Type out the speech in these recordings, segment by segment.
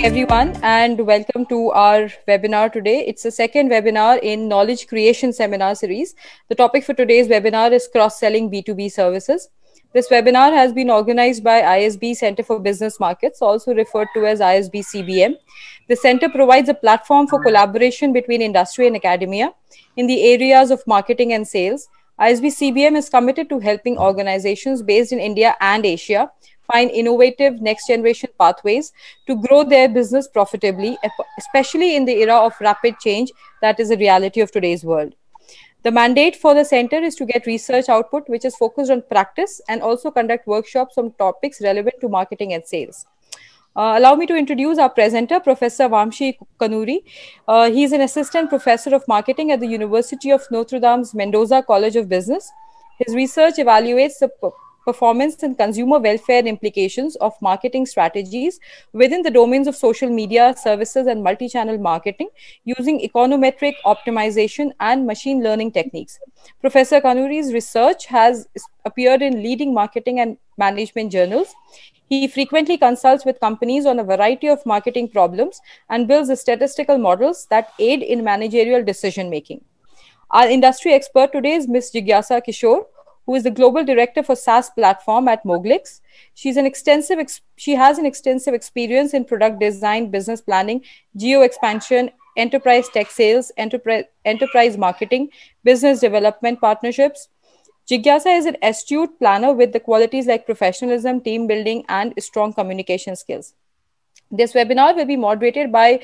evening, everyone, and welcome to our webinar today. It's the second webinar in Knowledge Creation Seminar Series. The topic for today's webinar is cross-selling B2B services. This webinar has been organized by ISB Center for Business Markets, also referred to as ISB CBM. The center provides a platform for collaboration between industry and academia in the areas of marketing and sales. ISB CBM is committed to helping organizations based in India and Asia find innovative next generation pathways to grow their business profitably, especially in the era of rapid change that is a reality of today's world. The mandate for the center is to get research output which is focused on practice and also conduct workshops on topics relevant to marketing and sales. Uh, allow me to introduce our presenter, Professor Vamsi Kanuri. Uh, he is an assistant professor of marketing at the University of Notre Dame's Mendoza College of Business. His research evaluates the performance and consumer welfare implications of marketing strategies within the domains of social media services and multi-channel marketing using econometric optimization and machine learning techniques. Professor Kanuri's research has appeared in leading marketing and management journals. He frequently consults with companies on a variety of marketing problems and builds statistical models that aid in managerial decision making. Our industry expert today is Ms. Jigyasa Kishore, who is the global director for SaaS platform at Moglix. She's an extensive she has an extensive experience in product design, business planning, geo expansion, enterprise tech sales, enterprise enterprise marketing, business development partnerships. Jigyasa is an astute planner with the qualities like professionalism, team building, and strong communication skills. This webinar will be moderated by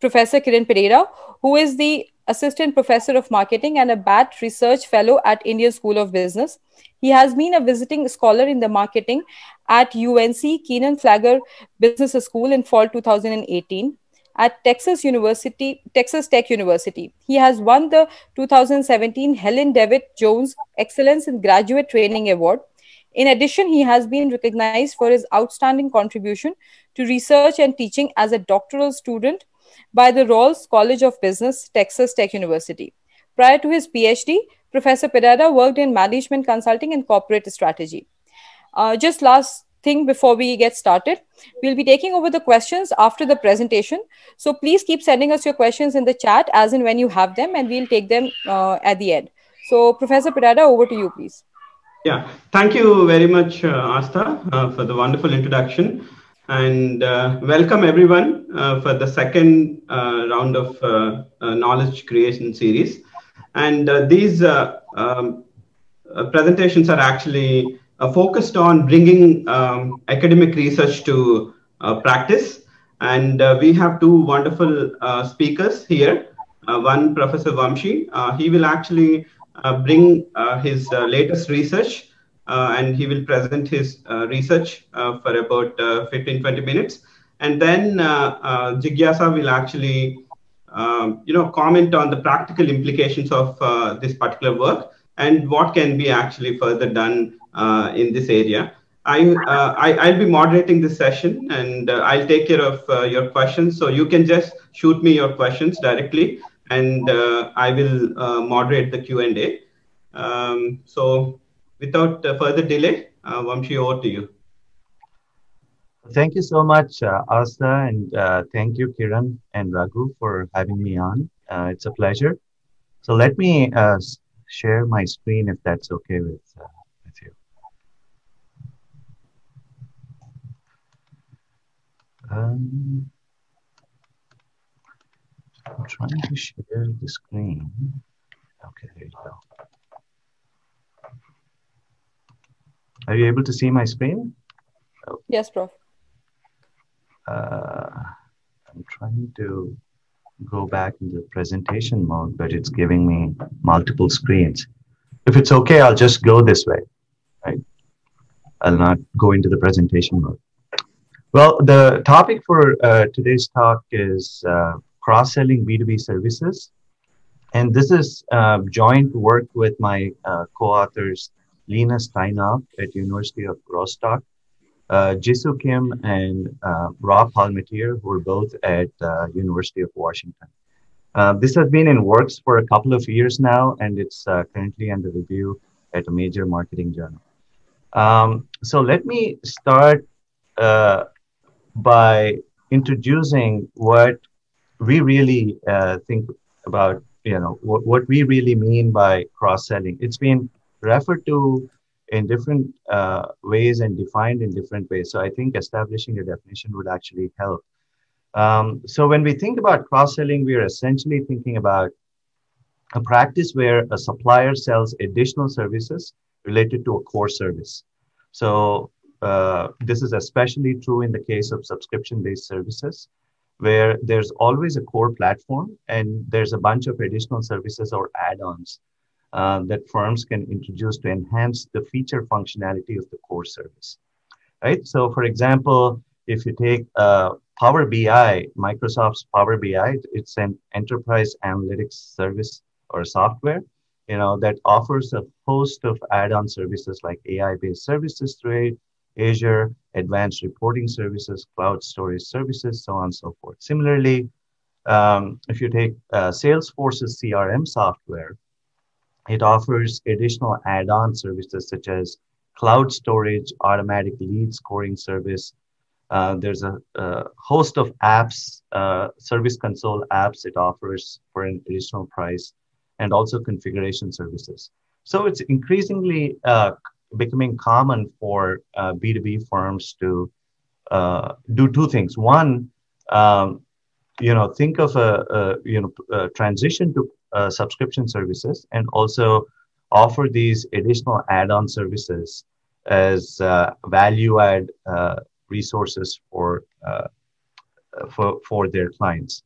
Professor Kiran Pereira, who is the assistant professor of marketing and a BAT research fellow at Indian School of Business. He has been a visiting scholar in the marketing at UNC Kenan Flagler Business School in fall 2018 at Texas University, Texas Tech University. He has won the 2017 Helen DeVitt Jones Excellence in Graduate Training Award. In addition, he has been recognized for his outstanding contribution to research and teaching as a doctoral student by the Rawls College of Business, Texas Tech University. Prior to his PhD, Professor Pereira worked in management consulting and corporate strategy. Uh, just last thing before we get started, we'll be taking over the questions after the presentation. So please keep sending us your questions in the chat as and when you have them, and we'll take them uh, at the end. So Professor Pereira, over to you, please. Yeah, thank you very much, uh, Asta, uh, for the wonderful introduction and uh, welcome everyone uh, for the second uh, round of uh, uh, knowledge creation series. And uh, these um, presentations are actually focused on bringing um, academic research to practice. And we have two wonderful speakers here. one, Professor Vamsi, he will actually bring his latest research and he will present his uh, research uh, for about 15 20 minutes and then jigyasa will actually um, you know comment on the practical implications of this particular work and what can be actually further done in this area I, uh, I will be moderating this session and uh, I'll take care of uh, your questions. So you can just shoot me your questions directly, and I will moderate the Q and A. Um, so without uh, further delay, uh, Vamsi, over to you. Thank you so much, uh, and uh, thank you, Kiran and Raghu, for having me on. Uh, it's a pleasure. So let me uh, share my screen if that's okay with, uh, with you. Um, I'm trying to share the screen. Okay, there you go. Are you able to see my screen? Yes, Prof. Uh, I'm trying to go back into the presentation mode, but it's giving me multiple screens. If it's okay, I'll just go this way, right? I'll not go into the presentation mode. Well, the topic for uh, today's talk is uh, cross-selling B2B services. And this is uh, joint work with my uh, co-authors, Lena Steinhoff at University of Rostock, uh, Jisoo Kim and uh, Rob Palmatier, who are both at uh, University of Washington. Uh, this has been in works for a couple of years now, and it's uh, currently under review at a major marketing journal. Um, so let me start uh, by introducing what we really uh, think about, you know, what we really mean by cross-selling. It's been referred to in different uh, ways and defined in different ways. So I think establishing a definition would actually help. Um, so when we think about cross-selling, we are essentially thinking about a practice where a supplier sells additional services related to a core service. So uh, this is especially true in the case of subscription-based services, where there's always a core platform and there's a bunch of additional services or add-ons uh, that firms can introduce to enhance the feature functionality of the core service. Right. So, for example, if you take uh, Power BI, Microsoft's Power BI, it's an enterprise analytics service or software, you know, that offers a host of add-on services like AI-based services through Azure, advanced reporting services, cloud storage services, so on and so forth. Similarly, um, if you take uh, Salesforce's CRM software, it offers additional add-on services such as cloud storage, automatic lead scoring service, uh, there's a, a, host of apps, uh, Service Console apps it offers for an additional price, and also configuration services. So it's increasingly uh, becoming common for B2B uh, firms to uh, do two things. One, um, you know, think of a, a you know a transition to subscription services, and also offer these additional add-on services as value add resources for uh, for for their clients.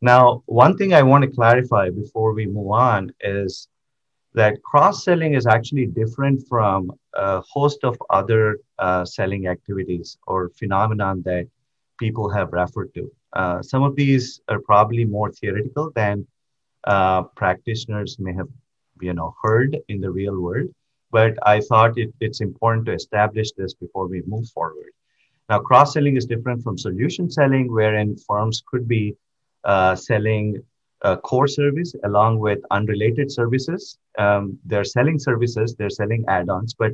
Now, one thing I want to clarify before we move on is that cross selling is actually different from a host of other uh, selling activities or phenomenon that people have referred to. Uh, some of these are probably more theoretical than uh, practitioners may have, you know, heard in the real world. But I thought it, it's important to establish this before we move forward. Now, cross selling is different from solution selling, wherein firms could be uh, selling a core service along with unrelated services. Um, they're selling services, they're selling add ons, but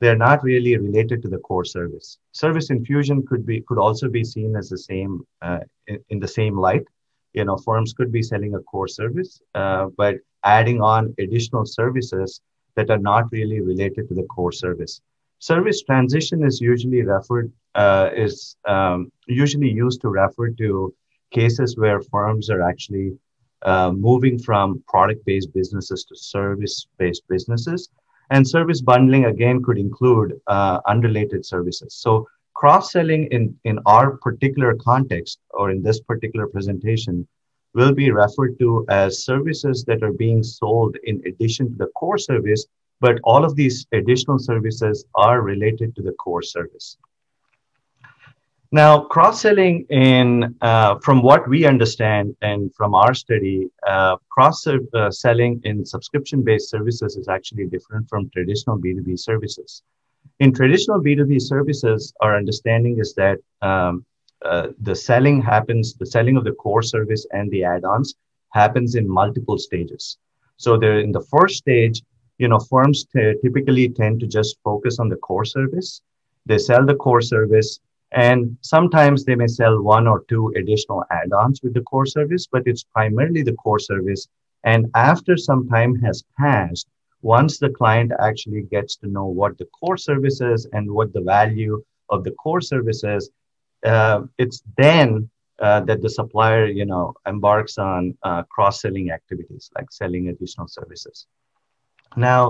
they're not really related to the core service. Service infusion could be could also be seen as the same uh, in, in, the same light. You know, firms could be selling a core service, uh, but adding on additional services that are not really related to the core service. Service transition is usually referred uh, is um, usually used to refer to cases where firms are actually uh, moving from product-based businesses to service-based businesses. And service bundling again could include uh, unrelated services. So cross-selling in, in our particular context or in this particular presentation will be referred to as services that are being sold in addition to the core service but all of these additional services are related to the core service. Now, cross-selling in, uh, from what we understand and from our study, uh, cross-selling uh, in subscription-based services is actually different from traditional B2B services. In traditional B2B services, our understanding is that um, uh, the selling happens, the selling of the core service and the add-ons happens in multiple stages. So there, in the first stage, you know, firms t- typically tend to just focus on the core service. They sell the core service, and sometimes they may sell one or two additional add ons with the core service, but it's primarily the core service. And after some time has passed, once the client actually gets to know what the core service is and what the value of the core service is, uh, it's then uh, that the supplier, you know, embarks on uh, cross-selling activities like selling additional services. Now,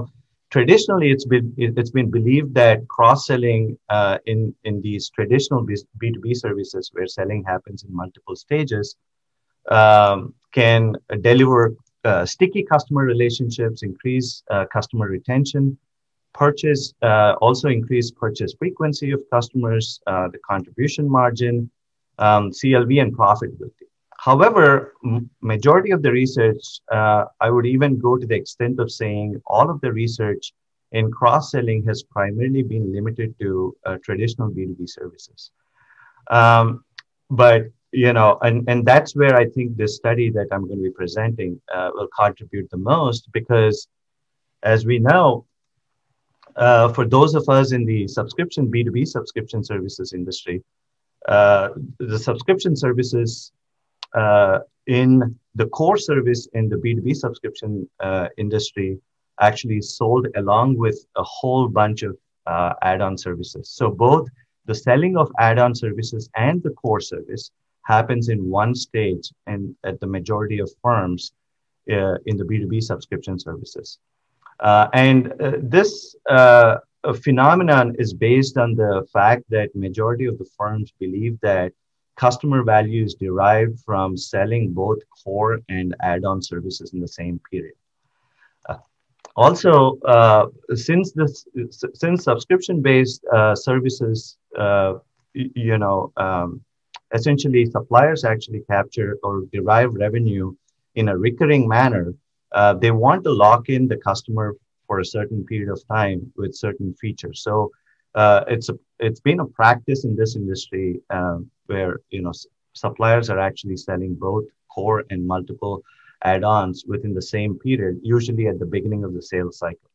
traditionally, it's been it's been believed that cross-selling uh, in in these traditional B two B services, where selling happens in multiple stages, um, can deliver uh, sticky customer relationships, increase uh, customer retention, purchase uh, also increase purchase frequency of customers, uh, the contribution margin, um, CLV, and profitability. However, majority of the research, uh, I would even go to the extent of saying all of the research in cross-selling has primarily been limited to uh, traditional B2B services. Um, but you know, and, and that's where I think this study that I'm going to be presenting uh, will contribute the most because, as we know, uh, for those of us in the subscription B2B subscription services industry, uh, the subscription services uh, in the core service in the B2B subscription uh, industry actually sold along with a whole bunch of uh, add-on services. So both the selling of add-on services and the core service happens in one stage and at the majority of firms uh, in the B2B subscription services. Uh, and uh, this uh, phenomenon is based on the fact that majority of the firms believe that customer value is derived from selling both core and add-on services in the same period. Uh, also, uh, since this since subscription-based services, you know, um, essentially suppliers actually capture or derive revenue in a recurring manner, uh, they want to lock in the customer for a certain period of time with certain features. So uh, it's a, it's been a practice in this industry um, where you know suppliers are actually selling both core and multiple add-ons within the same period, usually at the beginning of the sales cycle.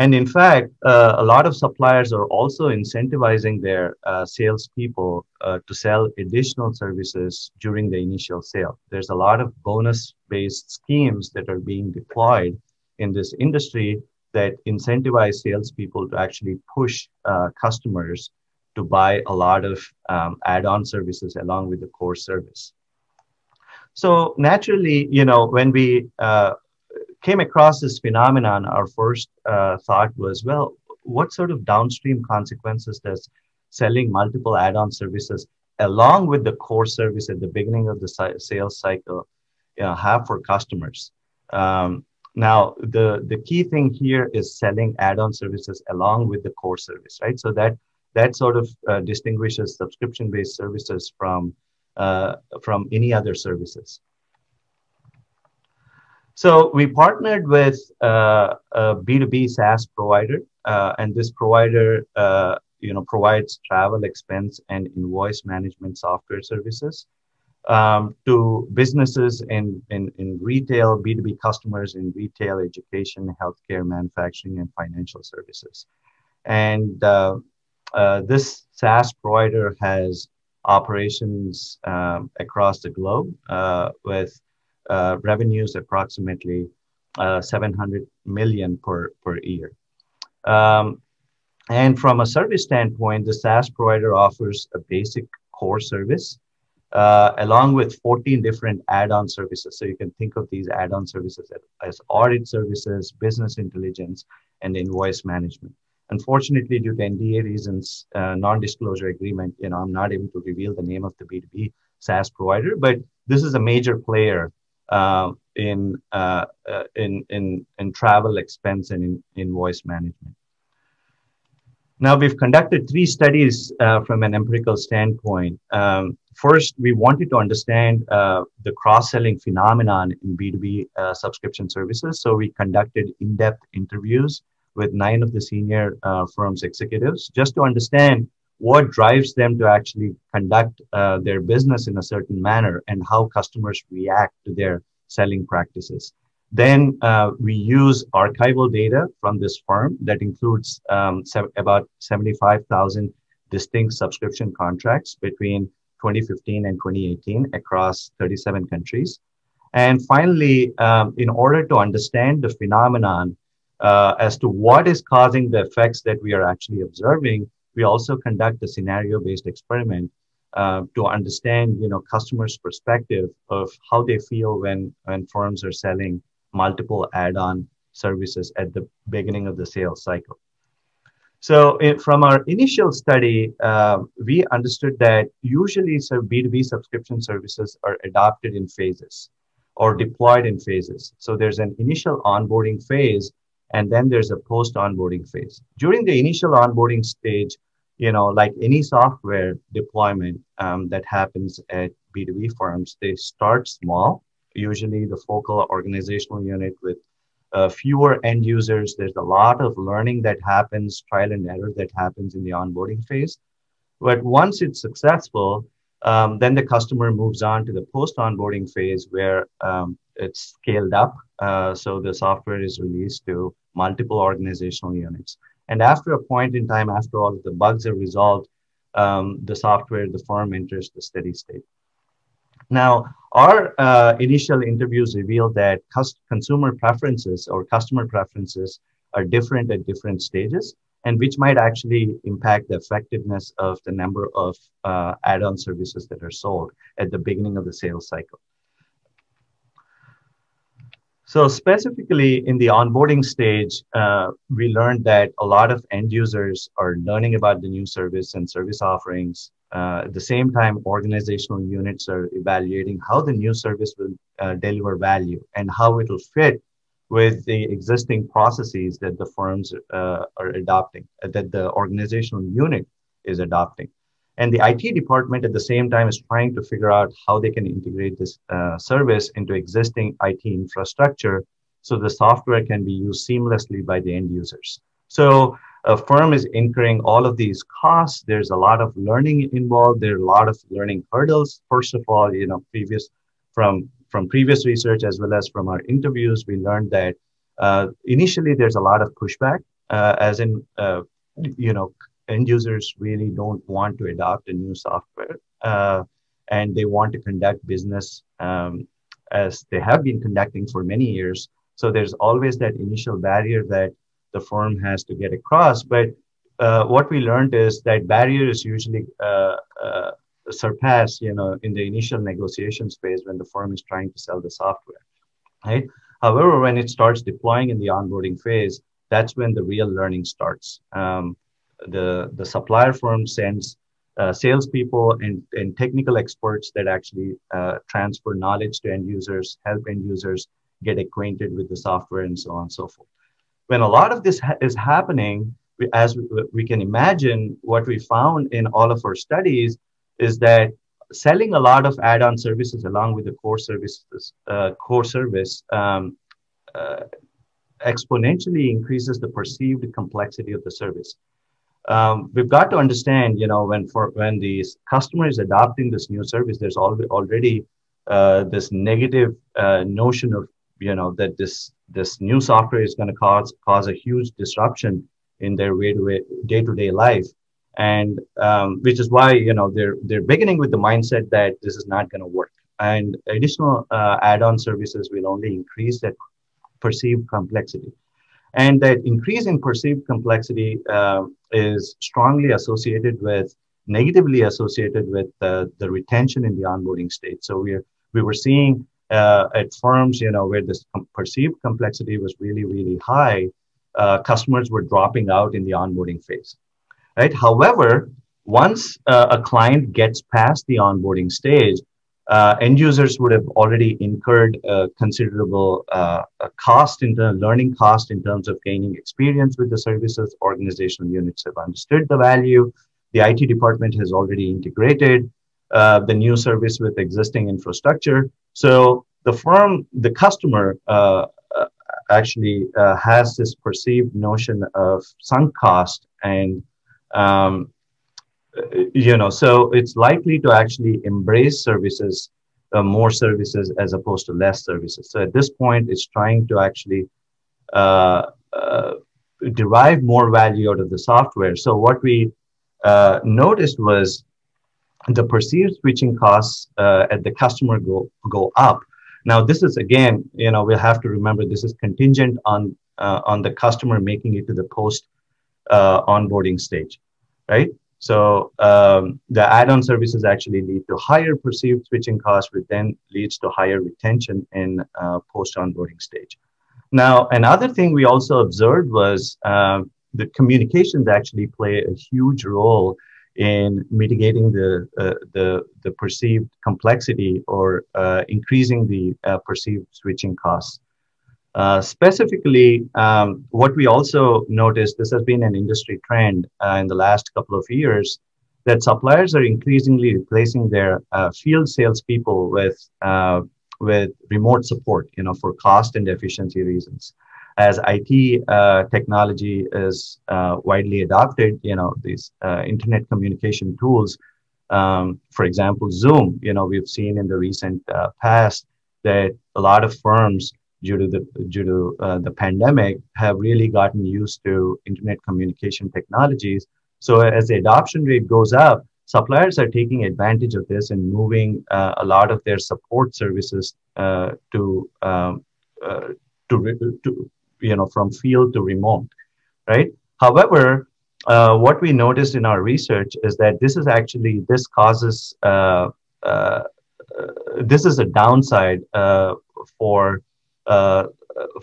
And in fact, uh, a lot of suppliers are also incentivizing their uh, salespeople uh, to sell additional services during the initial sale. There's a lot of bonus based schemes that are being deployed in this industry that incentivize salespeople to actually push uh, customers to buy a lot of um, add on services along with the core service. So naturally, you know, when we uh, came across this phenomenon, our first uh, thought was, well, what sort of downstream consequences does selling multiple add-on services along with the core service at the beginning of the sales cycle you know, have for customers? Um, now, the, the key thing here is selling add-on services along with the core service, right? So that that sort of uh, distinguishes subscription-based services from uh, from any other services. So we partnered with uh, a B2B SaaS provider, uh, and this provider, uh, you know, provides travel expense and invoice management software services um, to businesses in, in, in retail, B2B customers in retail, education, healthcare, manufacturing, and financial services. And uh, uh, this SaaS provider has operations um, across the globe uh, with uh, revenues approximately uh, 700 million per, per year. Um, and from a service standpoint, the SaaS provider offers a basic core service uh, along with 14 different add-on services. So you can think of these add-on services as, audit services, business intelligence, and invoice management. Unfortunately, due to NDA reasons, uh, non-disclosure agreement, you know, I'm not able to reveal the name of the B2B SaaS provider, but this is a major player in, uh, uh, in, in, in travel expense and in invoice management. Now, we've conducted three studies uh, from an empirical standpoint. Um, first, we wanted to understand uh, the cross selling phenomenon in B2B uh, subscription services. So, we conducted in depth interviews with nine of the senior firm's executives just to understand what drives them to actually conduct uh, their business in a certain manner and how customers react to their selling practices. Then uh, we use archival data from this firm that includes um, se- about 75,000 distinct subscription contracts between 2015 and 2018 across 37 countries. And finally, um, in order to understand the phenomenon uh, as to what is causing the effects that we are actually observing, we also conduct a scenario-based experiment uh, to understand, you know, customers' perspective of how they feel when when firms are selling multiple add-on services at the beginning of the sales cycle. So, it, from our initial study, uh, we understood that usually so B2B subscription services are adopted in phases or deployed in phases. So, there's an initial onboarding phase and then there's a post onboarding phase. During the initial onboarding stage, you know, like any software deployment um, that happens at B2B firms, they start small, usually the focal organizational unit with uh, fewer end users. There's a lot of learning that happens, trial and error that happens in the onboarding phase. But once it's successful, um, then the customer moves on to the post onboarding phase where um, it's scaled up. Uh, so the software is released to multiple organizational units. And after a point in time, after all the bugs are resolved, um, the software, the firm enters the steady state. Now, our uh, initial interviews revealed that consumer preferences or customer preferences are different at different stages, and which might actually impact the effectiveness of the number of uh, add-on services that are sold at the beginning of the sales cycle. So specifically in the onboarding stage, uh, we learned that a lot of end users are learning about the new service and service offerings. Uh, at the same time, organizational units are evaluating how the new service will uh, deliver value and how it will fit with the existing processes that the firms uh, are adopting, that the organizational unit is adopting. And the IT department at the same time is trying to figure out how they can integrate this uh, service into existing IT infrastructure so the software can be used seamlessly by the end users. So a firm is incurring all of these costs. There's a lot of learning involved. There are a lot of learning hurdles. First of all, you know, previous from from previous research as well as from our interviews, we learned that uh, initially there's a lot of pushback, uh, as in, uh, you know, end users really don't want to adopt a new software uh, and they want to conduct business um, as they have been conducting for many years. So there's always that initial barrier that the firm has to get across. But uh, what we learned is that barrier is usually uh, uh, surpassed, you know, in the initial negotiations phase when the firm is trying to sell the software, right? However, when it starts deploying in the onboarding phase, that's when the real learning starts. Um, the the supplier firm sends uh, salespeople and, and technical experts that actually uh, transfer knowledge to end users, help end users get acquainted with the software, and so on and so forth. When a lot of this ha- is happening, as we, we, can imagine, what we found in all of our studies is that selling a lot of add-on services along with the core services, uh, core service, um, uh, exponentially increases the perceived complexity of the service um, we've got to understand, you know, when for when the customer is adopting this new service, there's already uh, this negative uh, notion of, you know, that this this new software is going to cause cause a huge disruption in their day to day life, and um, which is why you know they're they're beginning with the mindset that this is not going to work, and additional uh, add-on services will only increase that perceived complexity. And that increase in perceived complexity uh, is strongly associated with, negatively associated with uh, the retention in the onboarding state. So we we were seeing uh, at firms, you know, where this perceived complexity was really, really high, uh, customers were dropping out in the onboarding phase. Right. However, once uh, a client gets past the onboarding stage, uh, end users would have already incurred a considerable uh, cost in the learning cost in terms of gaining experience with the services. Organizational units have understood the value. The IT department has already integrated uh, the new service with existing infrastructure. So the firm, the customer, uh, uh, actually uh, has this perceived notion of sunk cost and um, you know so it's likely to actually embrace services uh, more services as opposed to less services. So at this point it's trying to actually uh, uh, derive more value out of the software. So what we uh, noticed was the perceived switching costs uh, at the customer go go up. Now this is again you know we'll have to remember this is contingent on uh, on the customer making it to the post onboarding stage right so um, the add-on services actually lead to higher perceived switching costs, which then leads to higher retention in uh, post-onboarding stage. Now, another thing we also observed was uh, the communications actually play a huge role in mitigating the uh, the, the perceived complexity or uh, increasing the uh, perceived switching costs. Uh, specifically, um, what we also noticed, this has been an industry trend uh, in the last couple of years, that suppliers are increasingly replacing their uh, field salespeople with uh, with remote support, you know, for cost and efficiency reasons. As IT uh, technology is widely adopted, you know, these internet communication tools, um, for example, Zoom, you know, we've seen in the recent past that a lot of firms due to the due to uh, the pandemic have really gotten used to internet communication technologies. So as the adoption rate goes up, suppliers are taking advantage of this and moving uh, a lot of their support services uh, to um, uh, to to you know from field to remote, right? However, uh, what we noticed in our research is that this is actually this causes uh, uh, this is a downside for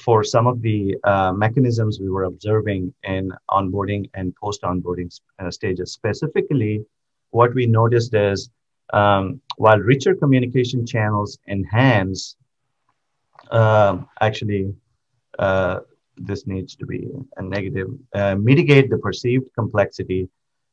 for some of the mechanisms we were observing in onboarding and post onboarding stages, specifically what we noticed is um, while richer communication channels enhance, uh, actually, uh, this needs to be a negative, uh, mitigate the perceived complexity.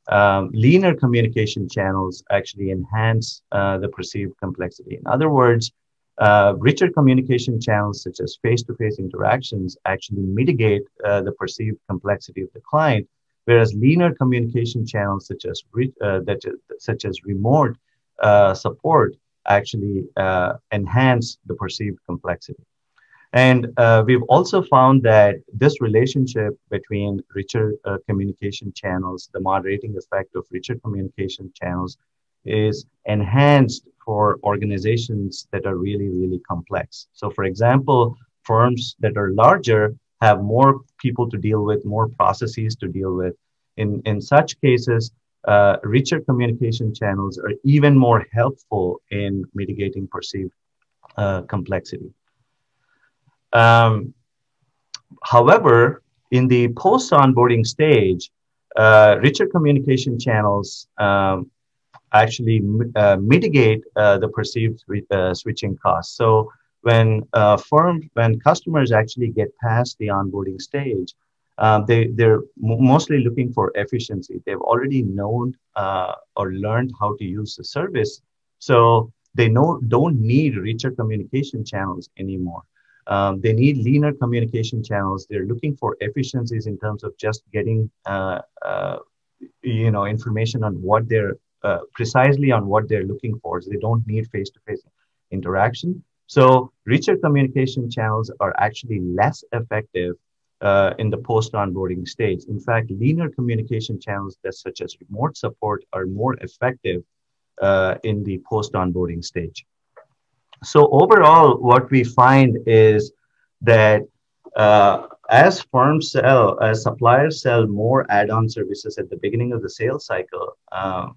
Um, leaner communication channels actually enhance uh, the perceived complexity. In other words, uh, richer communication channels such as face-to-face interactions actually mitigate uh, the perceived complexity of the client whereas leaner communication channels such as uh, that, such as remote uh, support actually uh, enhance the perceived complexity. And uh, we've also found that this relationship between richer communication channels, the moderating effect of richer communication channels, is enhanced for organizations that are really, really complex. So, for example, firms that are larger have more people to deal with, more processes to deal with. In, in such cases, uh, richer communication channels are even more helpful in mitigating perceived uh, complexity. Um, however, in the post onboarding stage, uh, richer communication channels um, actually uh, mitigate uh, the perceived uh, switching costs. So when uh, firms, when customers actually get past the onboarding stage, um, they they're mostly looking for efficiency. They've already known uh, or learned how to use the service, so they know don't need richer communication channels anymore. Um, they need leaner communication channels. They're looking for efficiencies in terms of just getting uh, you know information on what they're uh, precisely on what they're looking for. So they don't need face-to-face interaction. So richer communication channels are actually less effective uh, in the post onboarding stage. In fact, leaner communication channels that such as remote support are more effective uh, in the post onboarding stage. So overall, what we find is that uh, as firms sell, as suppliers sell more add-on services at the beginning of the sales cycle, um,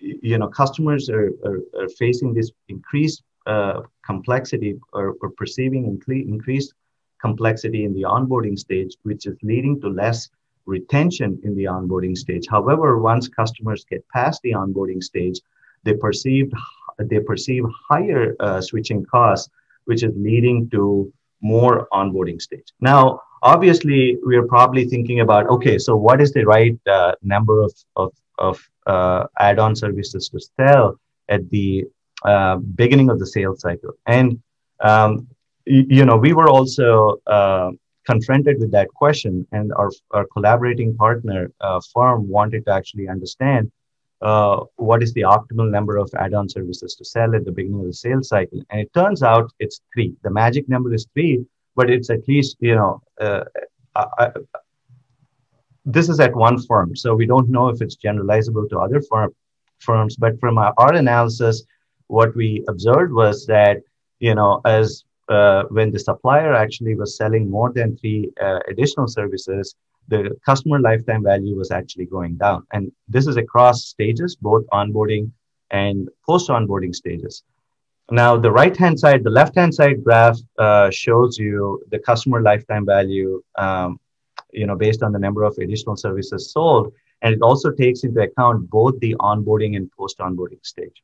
you know, customers are, are, are facing this increased uh, complexity or, or perceiving increased complexity in the onboarding stage, which is leading to less retention in the onboarding stage. However, once customers get past the onboarding stage, they perceive they perceive higher uh, switching costs, which is leading to more onboarding stage. Now, obviously, we are probably thinking about okay, so what is the right uh, number of of, of uh, add-on services to sell at the uh, beginning of the sales cycle? And um, you know, we were also uh, confronted with that question, and our, our collaborating partner uh, firm wanted to actually understand uh, what is the optimal number of add-on services to sell at the beginning of the sales cycle. And it turns out it's three. The magic number is three, but it's at least you know. Uh, I, this is at one firm, so we don't know if it's generalizable to other firm, firms. But from our, our analysis, what we observed was that you know as uh, when the supplier actually was selling more than three uh, additional services, the customer lifetime value was actually going down. And this is across stages, both onboarding and post onboarding stages. Now, the right hand side, the left hand side graph uh, shows you the customer lifetime value, um, you know, based on the number of additional services sold. And it also takes into account both the onboarding and post onboarding stage.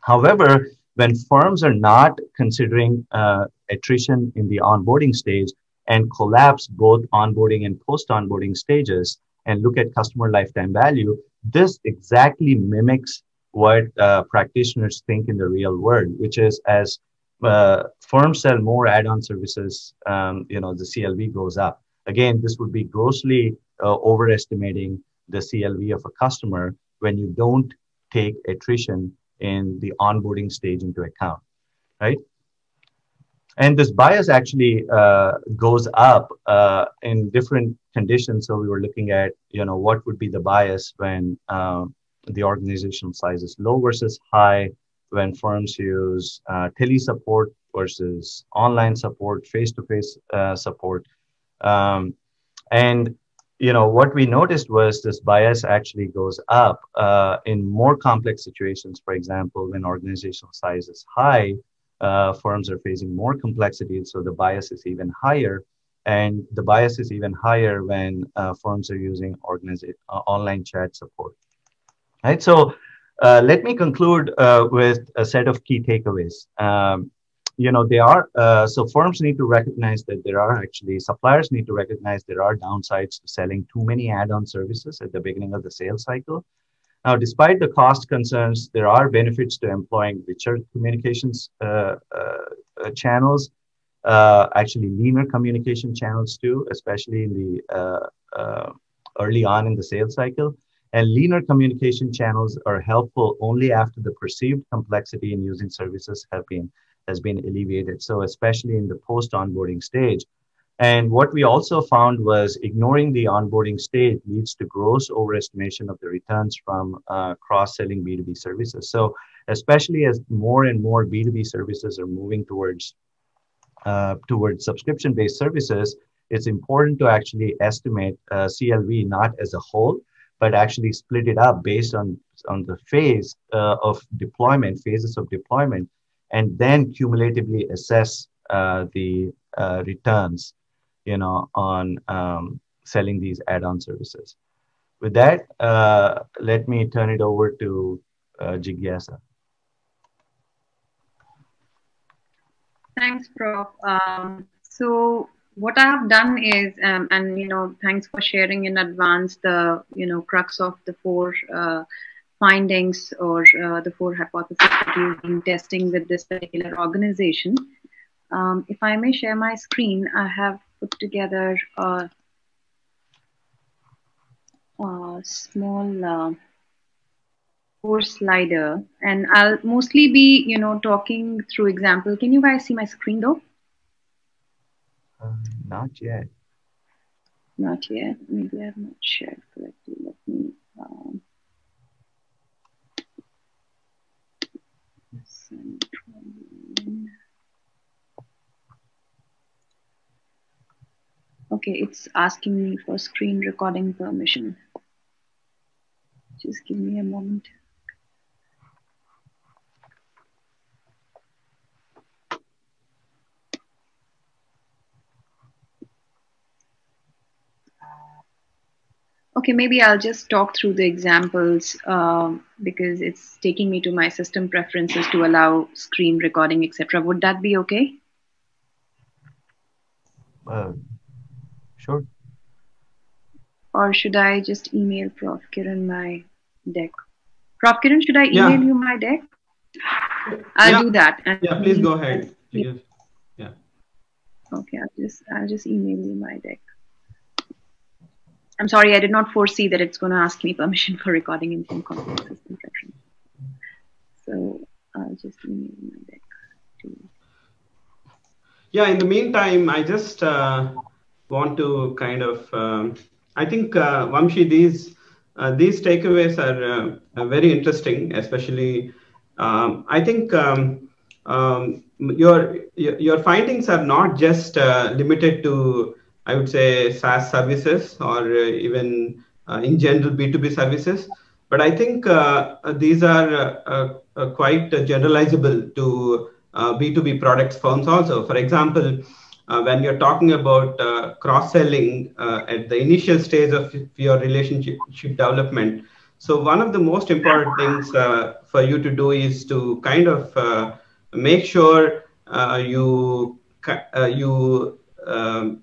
However, when firms are not considering uh, attrition in the onboarding stage and collapse both onboarding and post onboarding stages and look at customer lifetime value, this exactly mimics what uh, practitioners think in the real world, which is as uh, firms sell more add-on services, um, you know, the CLV goes up. Again, this would be grossly uh, overestimating the CLV of a customer when you don't take attrition in the onboarding stage into account, right? And this bias actually uh, goes up uh, in different conditions. So we were looking at, you know, what would be the bias when, um, the organizational size is low versus high when firms use uh, tele support versus online support, face-to-face uh, support. Um, and you know what we noticed was this bias actually goes up uh, in more complex situations. For example, when organizational size is high, uh, firms are facing more complexity, so the bias is even higher. And the bias is even higher when uh, firms are using uh, online chat support. Right. So uh, let me conclude uh, with a set of key takeaways. Um, you know, they are uh, so firms need to recognize that there are actually suppliers need to recognize there are downsides to selling too many add-on services at the beginning of the sales cycle. Now, despite the cost concerns, there are benefits to employing richer communications uh, uh, channels, uh, actually leaner communication channels too, especially in the early on in the sales cycle. And leaner communication channels are helpful only after the perceived complexity in using services have been has been alleviated. So especially in the post onboarding stage. And what we also found was ignoring the onboarding stage leads to gross overestimation of the returns from uh, cross-selling B2B services. So especially as more and more B2B services are moving towards uh, towards subscription-based services, it's important to actually estimate uh, CLV not as a whole, but actually split it up based on, on the phase uh, of deployment, phases of deployment, and then cumulatively assess uh, the uh, returns, you know, on um, selling these add-on services. With that, uh, let me turn it over to uh, Jigyasa. Thanks, Prof. Um, so what I have done is, um, and you know, thanks for sharing in advance the you know crux of the four uh, findings or uh, the four hypotheses that you've been testing with this particular organization. Um, if I may share my screen, I have put together a, a small uh, four slider, and I'll mostly be, you know, talking through example. Can you guys see my screen though? Uh, not yet. Not yet. Maybe I have not shared correctly. Let me. Um, Okay, it's asking me for screen recording permission. Just give me a moment. Okay, maybe I'll just talk through the examples um, because it's taking me to my system preferences to allow screen recording, etc. Would that be okay? Uh, sure. Or should I just email Prof. Kiran my deck? Prof. Kiran, should I email yeah. you my deck? I'll yeah. do that. And yeah, please go ahead. Yeah. Okay, I'll just I'll just email you my deck. I'm sorry, I did not foresee that it's going to ask me permission for recording in some system preference. So I'll just email my deck to. Yeah, in the meantime, I just uh, want to kind of, um, I think, uh, Vamsi, these, uh, these takeaways are uh, very interesting, especially, um, I think um, um your, your findings are not just uh, limited to I would say SaaS services or uh, even uh, in general B2B services. But I think uh, these are quite generalizable to B2B products firms also. For example, when you're talking about cross-selling at the initial stage of your relationship development, so one of the most important things uh, for you to do is to kind of uh, make sure uh, you you um,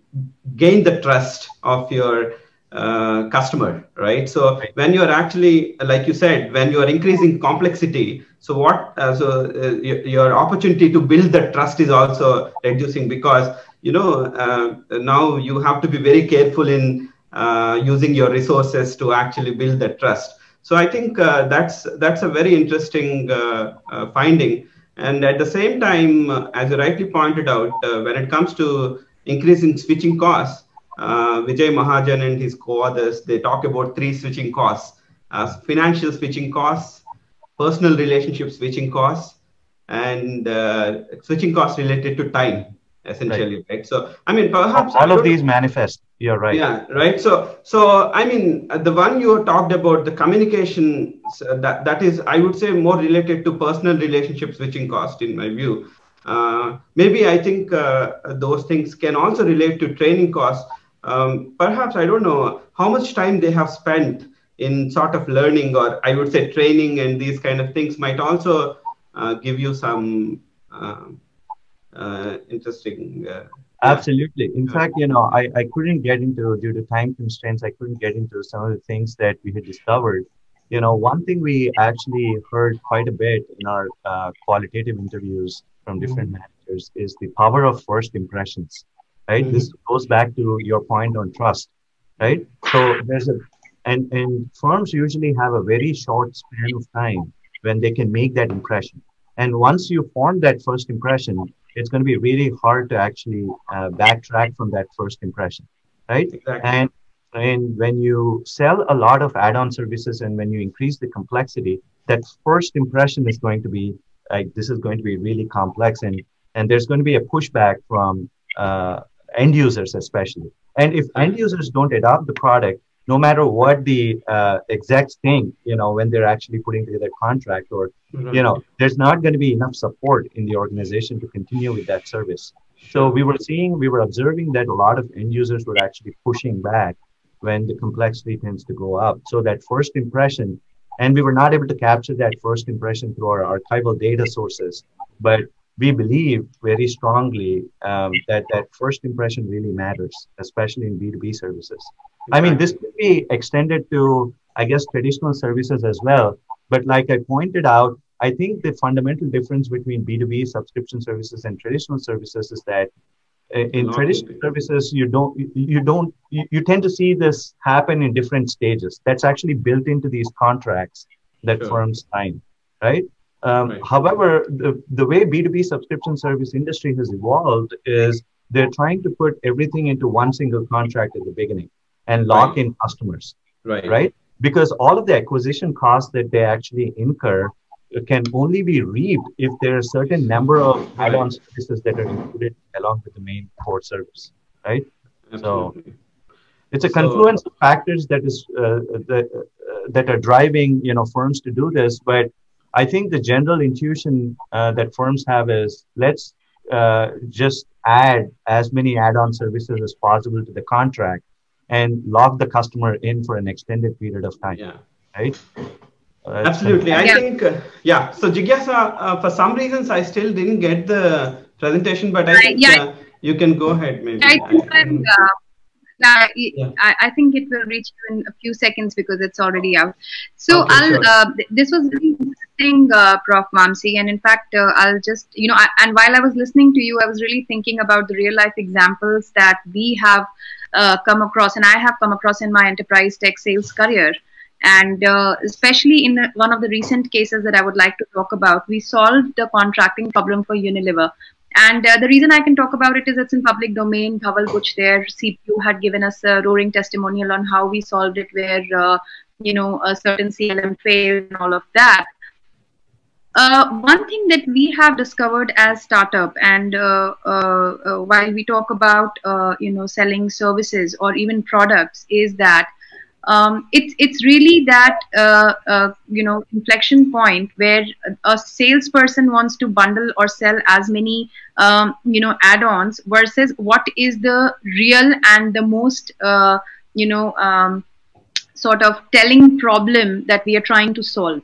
gain the trust of your uh, customer right? So when you're actually like you said when you are increasing complexity so what uh, so uh, your, your, opportunity to build the trust is also reducing because you know uh, now you have to be very careful in uh, using your resources to actually build that trust. So i think uh, that's that's a very interesting finding. And at the same time as you rightly pointed out when it comes to increasing switching costs, uh, Vijay Mahajan and his co-authors, they talk about three switching costs. uh, financial switching costs, personal relationship switching costs, and uh, switching costs related to time, essentially, right? right? So, I mean, perhaps all of these manifest. You're right. Yeah, right. So, so I mean, uh, the one you talked about, the communication, that that is, I would say, more related to personal relationship switching cost, in my view. Uh, maybe I think uh, those things can also relate to training costs. Um, perhaps I don't know how much time they have spent in sort of learning, or I would say training, and these kind of things might also uh, give you some interesting Absolutely. In fact, you know, I, I couldn't get into, due to time constraints, I couldn't get into some of the things that we had discovered. You know, one thing we actually heard quite a bit in our uh, qualitative interviews from different mm-hmm. managers is the power of first impressions, right? Mm-hmm. This goes back to your point on trust, right? So there's a, and, and firms usually have a very short span of time when they can make that impression. And once you form that first impression, it's going to be really hard to actually uh, backtrack from that first impression, right? Exactly. And and when you sell a lot of add-on services and when you increase the complexity, that first impression is going to be like this is going to be really complex and and there's going to be a pushback from uh, end users especially. And if end users don't adopt the product, no matter what the uh, execs think, you know, when they're actually putting together contract or, mm-hmm. you know, there's not going to be enough support in the organization to continue with that service. So we were seeing, we were observing that a lot of end users were actually pushing back when the complexity tends to go up. So that first impression, and we were not able to capture that first impression through our archival data sources, but we believe very strongly um, that that first impression really matters, especially in B2B services. I mean, this could be extended to, I guess, traditional services as well. But like I pointed out, I think the fundamental difference between B2B subscription services and traditional services is that in traditional services you don't you don't you, you, tend to see this happen in different stages that's actually built into these contracts that sure. firms sign right? Um, right however the, the way b2b subscription service industry has evolved is they're trying to put everything into one single contract at the beginning and lock right. in customers. Right. Right. Because all of the acquisition costs that they actually incur can only be reaped if there are a certain number of add-on services that are included along with the main core service. Right. Absolutely. So it's a confluence of factors that is uh, that uh, that are driving you know firms to do this, but I think the general intuition uh, that firms have is let's uh, just add as many add-on services as possible to the contract and lock the customer in for an extended period of time. Yeah. Right. Uh, Absolutely. I yeah. think, uh, yeah. So, Jigyasa, uh, for some reasons, I still didn't get the presentation, but I think yeah. Uh, you can go ahead, maybe. I think, uh, yeah. I, I, think it will reach you in a few seconds because it's already out. So, okay, I'll, sure. th this was really interesting, Prof. Vamsi. And in fact, I'll just, you know, I, and while I was listening to you, I was really thinking about the real life examples that we have uh, come across and I have come across in my enterprise tech sales career. And uh, especially in one of the recent cases that I would like to talk about, we solved the contracting problem for Unilever. And uh, the reason I can talk about it is it's in public domain. Dhaval Buch, their CPO, had given us a roaring testimonial on how we solved it, where uh, you know a certain CLM failed and all of that. Uh, one thing that we have discovered as startup, and uh, uh, uh while we talk about uh, you know selling services or even products, is that um, it's it's really that you know inflection point where a salesperson wants to bundle or sell as many um, you know add-ons versus what is the real and the most you know um, sort of telling problem that we are trying to solve.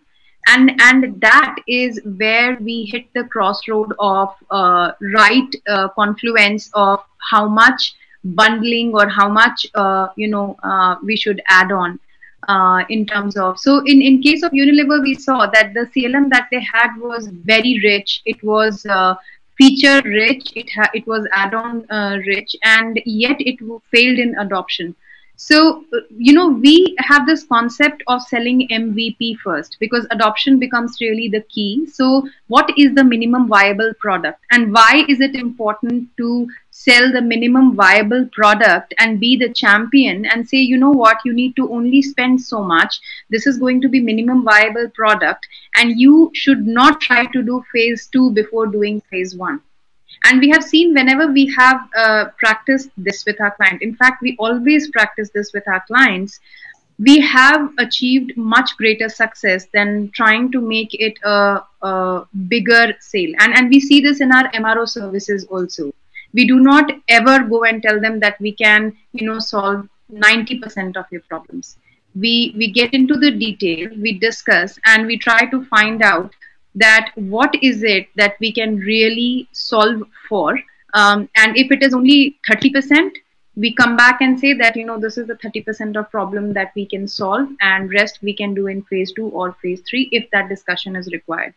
And and that is where we hit the crossroad of uh, right uh, confluence of how much bundling or how much uh, you know uh, we should add on uh, in terms of so in in case of unilever we saw that the clm that they had was very rich. It was uh, feature rich. It it was add on rich and yet it failed in adoption. So, you know, we have this concept of selling MVP first because adoption becomes really the key. So, what is the minimum viable product and why is it important to sell the minimum viable product and be the champion and say you know what you need to only spend so much this is going to be minimum viable product and you should not try to do phase 2 before doing phase 1 and we have seen whenever we have uh, practiced this with our client in fact we always practice this with our clients we have achieved much greater success than trying to make it a, a, bigger sale. And, and we see this in our MRO services also. We do not ever go and tell them that we can, you know, solve 90% of your problems. We, we get into the detail, we discuss, and we try to find out that what is it that we can really solve for. Um, and if it is only 30%, we come back and say that you know this is the 30% of problem that we can solve and rest we can do in phase 2 or phase 3 if that discussion is required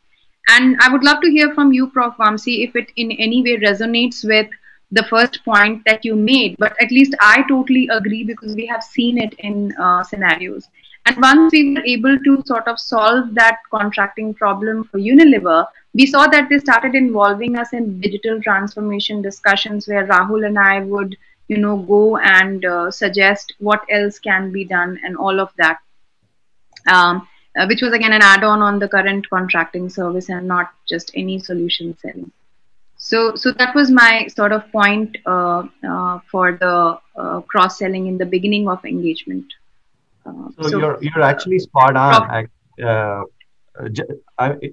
and i would love to hear from you prof vamsi if it in any way resonates with the first point that you made but at least i totally agree because we have seen it in uh, scenarios. And once we were able to sort of solve that contracting problem for unilever we saw that they started involving us in digital transformation discussions where rahul and i would you know go and uh, suggest what else can be done and all of that. Um, uh, which was again an add-on on the current contracting service and not just any solution selling so so that was my sort of point uh, uh for the uh, cross selling in the beginning of engagement uh, so, so, you're you're actually spot on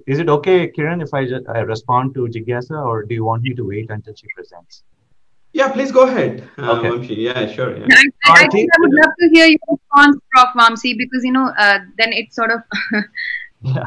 is it okay, Kiran, if I, just, I respond to Jigyasa, or do you want me to wait until she presents? Yeah, please go ahead. Uh, okay. Yeah, sure. Yeah. I, I, I, think I would love to hear your response, Prof. Vamsi, because you know, uh, then it's sort of. yeah.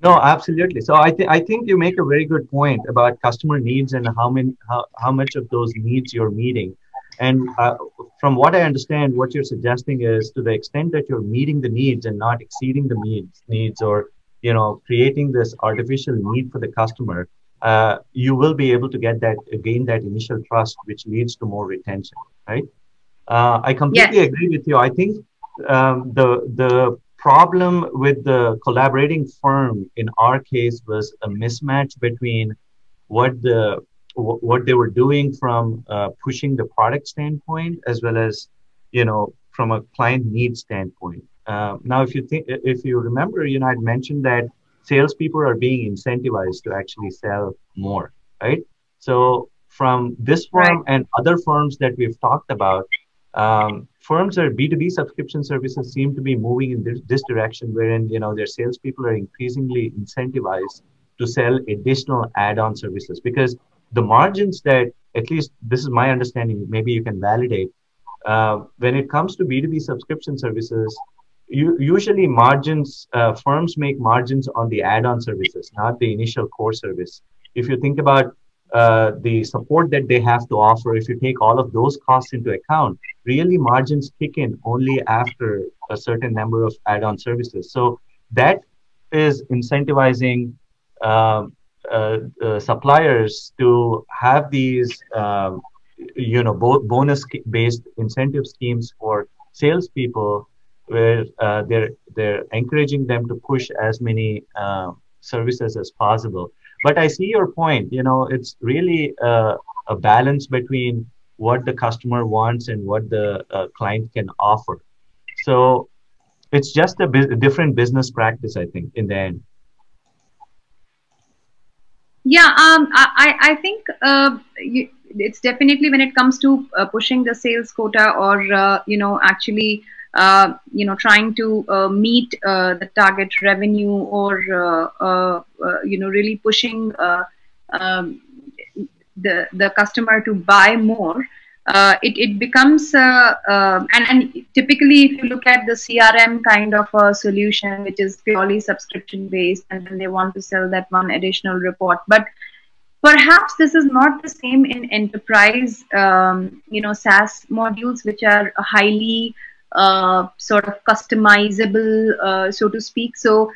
No, absolutely. So I think I think you make a very good point about customer needs and how many how, how much of those needs you're meeting. And uh, from what I understand, what you're suggesting is to the extent that you're meeting the needs and not exceeding the needs needs or you know creating this artificial need for the customer, uh, you will be able to get that gain that initial trust, which leads to more retention, right? Uh, I completely yes. agree with you. I think um, the the problem with the collaborating firm in our case was a mismatch between what the what they were doing from uh, pushing the product standpoint as well as you know from a client need standpoint. Uh, now, if you think if you remember, you know, I'd mentioned that salespeople are being incentivized to actually sell more, right? So from this firm right. and other firms that we've talked about, um, firms are B2B subscription services seem to be moving in this, this direction wherein, you know, their salespeople are increasingly incentivized to sell additional add-on services because the margins that, at least this is my understanding, maybe you can validate, uh, when it comes to B2B subscription services, usually margins uh, firms make margins on the add-on services not the initial core service. If you think about uh, the support that they have to offer if you take all of those costs into account really margins kick in only after a certain number of add-on services so that is incentivizing uh, uh, uh suppliers to have these um, you know bo- bonus based incentive schemes for salespeople where uh, they're they're encouraging them to push as many uh, services as possible. But I see your point. You know, it's really uh, a balance between what the customer wants and what the uh, client can offer. So it's just a, bu- different business practice, I think, in the end. Yeah, um, I, I think uh, you, it's definitely when it comes to uh, pushing the sales quota or, you know, actually uh, you know trying to uh, meet uh, the target revenue or you know really pushing um, the the customer to buy more uh, it, it becomes uh, uh, and, and typically if you look at the crm kind of a solution which is purely subscription based and then they want to sell that one additional report. But perhaps this is not the same in enterprise um, you know saas modules which are highly uh, sort of customizable, uh, so to speak. So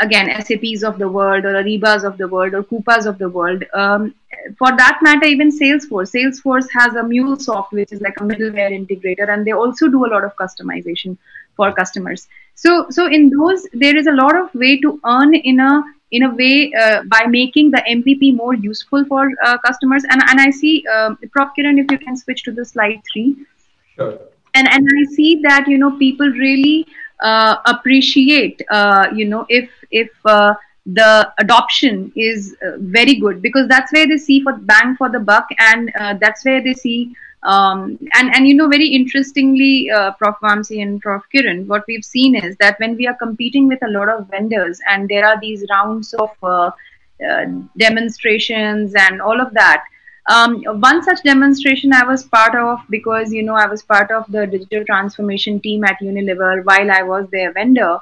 again, SAPs of the world or Aribas of the world or Coupas of the world. Um, for that matter, even Salesforce. Salesforce has a MuleSoft, which is like a middleware integrator, and they also do a lot of customization for customers. So, so in those, there is a lot of way to earn in a in a way uh, by making the MVP more useful for uh, customers. And, and I see, uh, Prof. Kiran, if you can switch to the slide three. Sure. And, and I see that, you know, people really uh, appreciate, uh, you know, if, if uh, the adoption is uh, very good. Because that's where they see for bang for the buck and uh, that's where they see um, and and you know very interestingly uh, prof. Vamsi and prof. Kiran what we've seen is that when we are competing with a lot of vendors and there are these rounds of demonstrations and all of that um, one such demonstration i was part of because you know i was part of the digital transformation team at unilever while i was their vendor.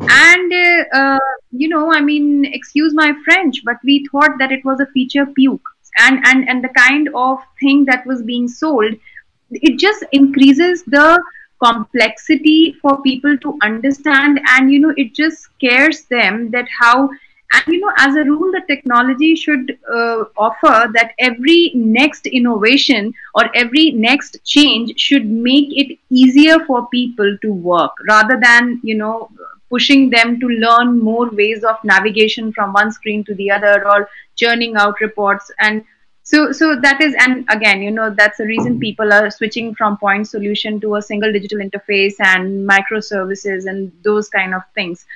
And uh, uh, you know i mean excuse my french but we thought that it was a feature puke. And and and the kind of thing that was being sold it just increases the complexity for people to understand. And you know it just scares them that how and you know as a rule the technology should uh, offer that every next innovation or every next change should make it easier for people to work rather than you know pushing them to learn more ways of navigation from one screen to the other or churning out reports. And so so that is and again you know that's the reason people are switching from point solution to a single digital interface and microservices and those kind of things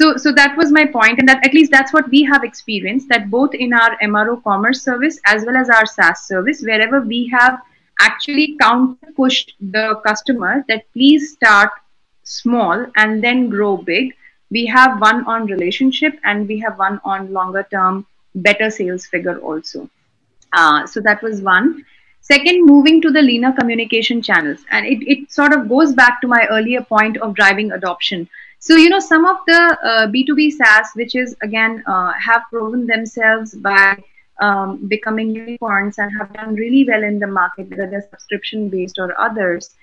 so so that was my point and that at least that's what we have experienced that both in our mro commerce service as well as our saas service wherever we have actually counter pushed the customer that please start small and then grow big. We have won on relationship and we have won on longer term better sales figure also. Uh, so that was one. Second, moving to the leaner communication channels. And it, it sort of goes back to my earlier point of driving adoption. So, you know, some of the uh, B2B SaaS, which is again, uh, have proven themselves by um, becoming unicorns and have done really well in the market, whether they're subscription based or others,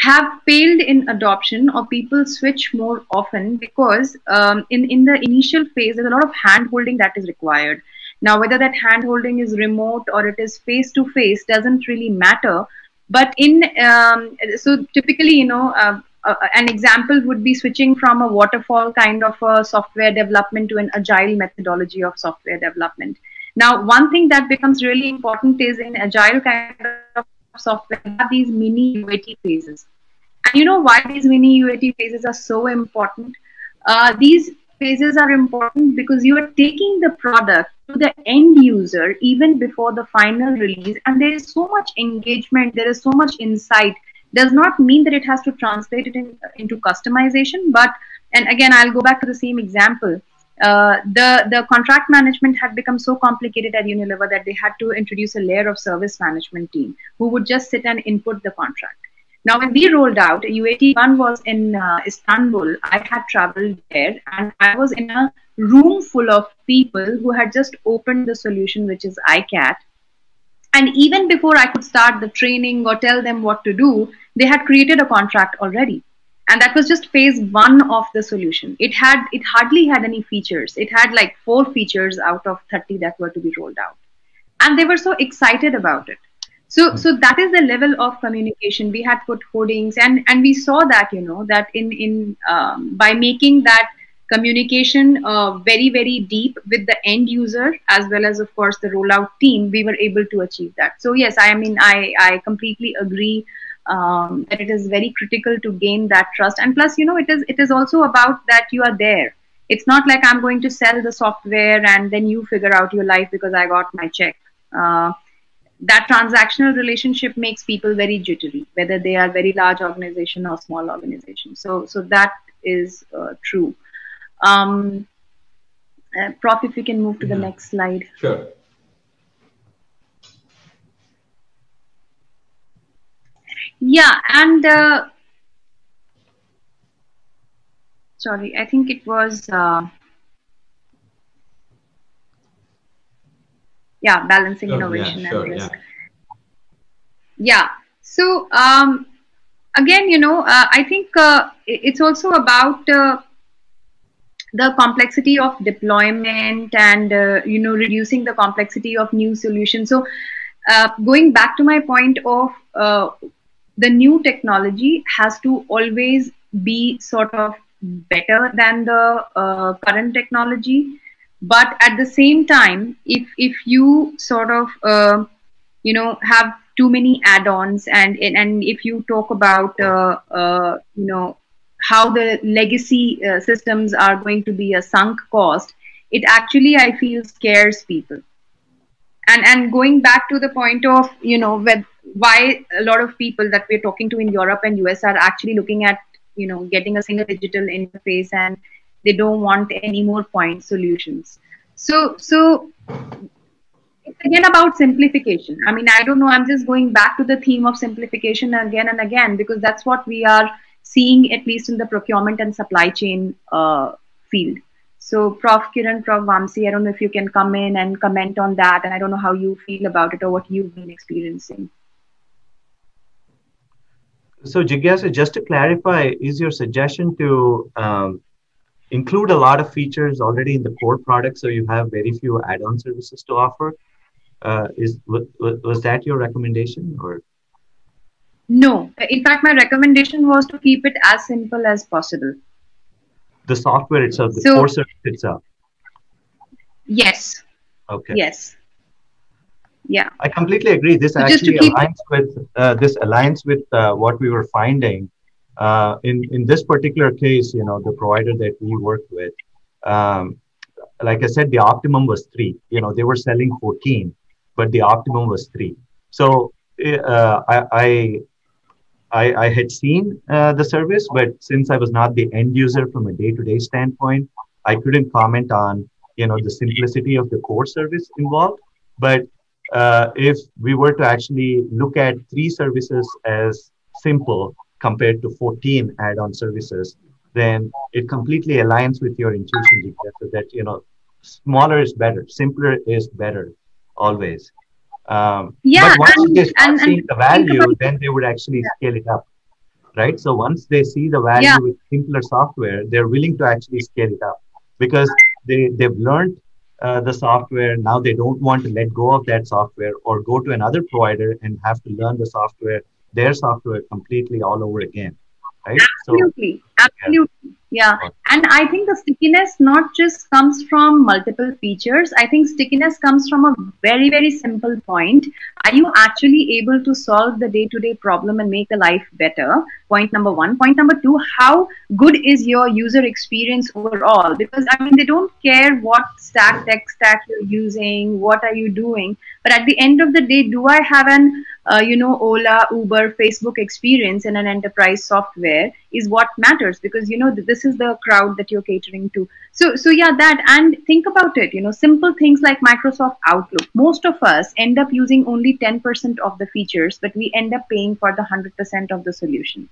have failed in adoption or people switch more often because um, in, in the initial phase, there's a lot of hand holding that is required. Now, whether that hand holding is remote or it is face to face doesn't really matter. But in, um, so typically, you know, uh, uh, an example would be switching from a waterfall kind of a software development to an agile methodology of software development. Now, one thing that becomes really important is in agile kind of software these mini UAT phases. And you know why these mini UAT phases are so important? Uh, these phases are important because you are taking the product to the end user even before the final release, and there is so much engagement, there is so much insight. Does not mean that it has to translate it in, into customization, but and again, I'll go back to the same example uh, the the contract management had become so complicated at Unilever that they had to introduce a layer of service management team who would just sit and input the contract. Now, when we rolled out, UAT one was in uh, Istanbul. I had traveled there, and I was in a room full of people who had just opened the solution, which is iCat. And even before I could start the training or tell them what to do, they had created a contract already. And that was just phase one of the solution. It had it hardly had any features. It had like four features out of 30 that were to be rolled out. And they were so excited about it. So so that is the level of communication. We had put hoardings and and we saw that you know that in in um, by making that communication uh, very very deep with the end user as well as of course the rollout team we were able to achieve that. So yes i mean i i completely agree um, that it is very critical to gain that trust. And plus you know it is it is also about that you are there. It's not like i'm going to sell the software and then you figure out your life because i got my check. Uh, that transactional relationship makes people very jittery whether they are very large organization or small organization. So so that is uh, true um, uh, prof if we can move to yeah. the next slide sure yeah and uh, sorry i think it was uh, yeah balancing oh, innovation yeah, sure, and risk yeah, yeah. so um, again you know uh, i think uh, it's also about uh, the complexity of deployment and uh, you know reducing the complexity of new solutions. So uh, going back to my point of uh, the new technology has to always be sort of better than the uh, current technology. But at the same time if if you sort of uh, you know have too many add-ons and and if you talk about uh, you know how the legacy uh, systems are going to be a sunk cost it actually i feel scares people. And and going back to the point of you know why a lot of people that we're talking to in europe and us are actually looking at you know getting a single digital interface and they don't want any more point solutions. So so it's again about simplification. I mean i don't know i'm just going back to the theme of simplification again and again because that's what we are seeing at least in the procurement and supply chain uh, field. So prof. Kiran prof. Vamsi i don't know if you can come in and comment on that and i don't know how you feel about it or what you've been experiencing. So Jigyasa, just to clarify, is your suggestion to um, include a lot of features already in the core product so you have very few add-on services to offer? Uh, is was, was that your recommendation or no. In fact my recommendation was to keep it as simple as possible. The software itself the so, core service itself? Yes. Okay. Yes. Yeah. I completely agree. This so actually aligns with uh, this aligns with uh, what we were finding uh, in in this particular case, you know, the provider that we worked with, um, like I said, the optimum was three. You know, they were selling 14, but the optimum was three. So uh, I, I, I had seen uh, the service, but since I was not the end user from a day-to-day standpoint, I couldn't comment on you know the simplicity of the core service involved. But uh, if we were to actually look at three services as simple compared to 14 add-on services, then it completely aligns with your intuition so that you know smaller is better, simpler is better, always. Um, yeah, but once and, they start and, seeing and the value, then they would actually yeah. scale it up, right? So once they see the value yeah. with simpler software, they're willing to actually scale it up because they they've learned uh, the software. Now they don't want to let go of that software or go to another provider and have to learn the software their software completely all over again right? Absolutely. so, absolutely. Yeah. yeah and i think the stickiness not just comes from multiple features. I think stickiness comes from a very very simple point. Are you actually able to solve the day to day problem and make the life better? Point number 1 point number 2 how good is your user experience overall? Because i mean they don't care what stack tech stack you're using what are you doing. But at the end of the day do i have an uh, you know ola uber facebook experience in an enterprise software is what matters because you know this is the crowd that you're catering to. So so yeah that and think about it you know simple things like microsoft outlook. Most of us end up using only 10% of the features but we end up paying for the 100% of the solution.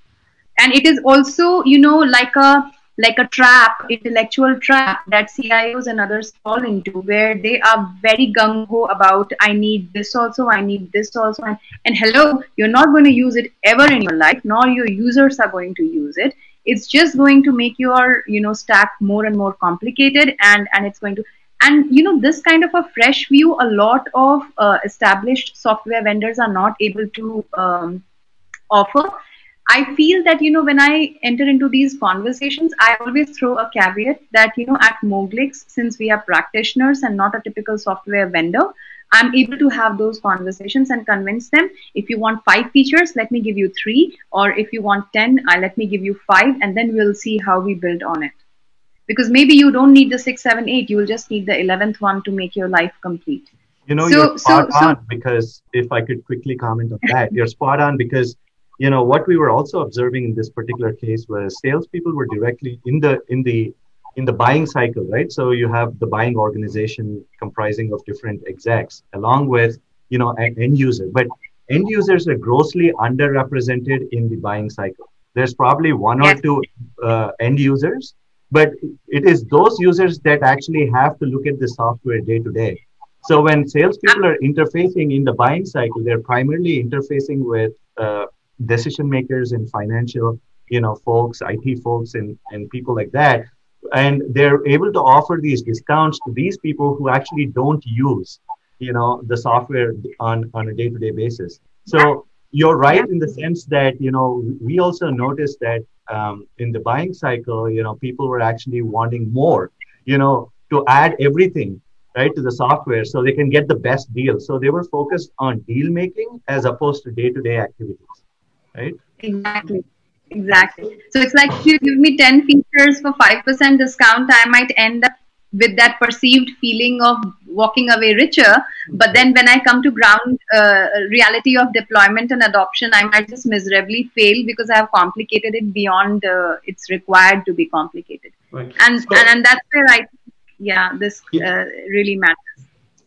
And it is also you know like a like a trap, intellectual trap that CIOs and others fall into, where they are very gung ho about, I need this also, I need this also. And, and hello, you're not going to use it ever in your life, nor your users are going to use it. It's just going to make your, you know, stack more and more complicated, and and it's going to and you know this kind of a fresh view a lot of uh, established software vendors are not able to um, offer I feel that, you know, when I enter into these conversations, I always throw a caveat that, you know, at Moglix, since we are practitioners and not a typical software vendor, I'm able to have those conversations and convince them if you want five features, let me give you three, or if you want 10, uh, let me give you five, and then we'll see how we build on it. Because maybe you don't need the six, seven, eight, you will just need the 11th one to make your life complete. You know, so, you're spot so, on so, because if I could quickly comment on that, you're spot on because you know what we were also observing in this particular case was salespeople were directly in the in the in the buying cycle, right? So you have the buying organization comprising of different execs, along with you know an end user. But end users are grossly underrepresented in the buying cycle. There's probably one or two uh, end users, but it is those users that actually have to look at the software day to day. So when salespeople are interfacing in the buying cycle, they're primarily interfacing with uh, decision makers and financial you know folks it folks and, and people like that. And they're able to offer these discounts to these people who actually don't use you know the software on on a day-to-day basis. So you're right in the sense that you know we also noticed that um, in the buying cycle you know people were actually wanting more you know to add everything right to the software so they can get the best deal. So they were focused on deal making as opposed to day to day activities, right? Exactly. Exactly. So it's like if you give me 10 features for 5% discount, I might end up with that perceived feeling of walking away richer. But then when I come to ground uh, reality of deployment and adoption, I might just miserably fail because I have complicated it beyond uh, it's required to be complicated. Right. And, so, and, and that's where I, yeah, this yeah. Uh, really matters.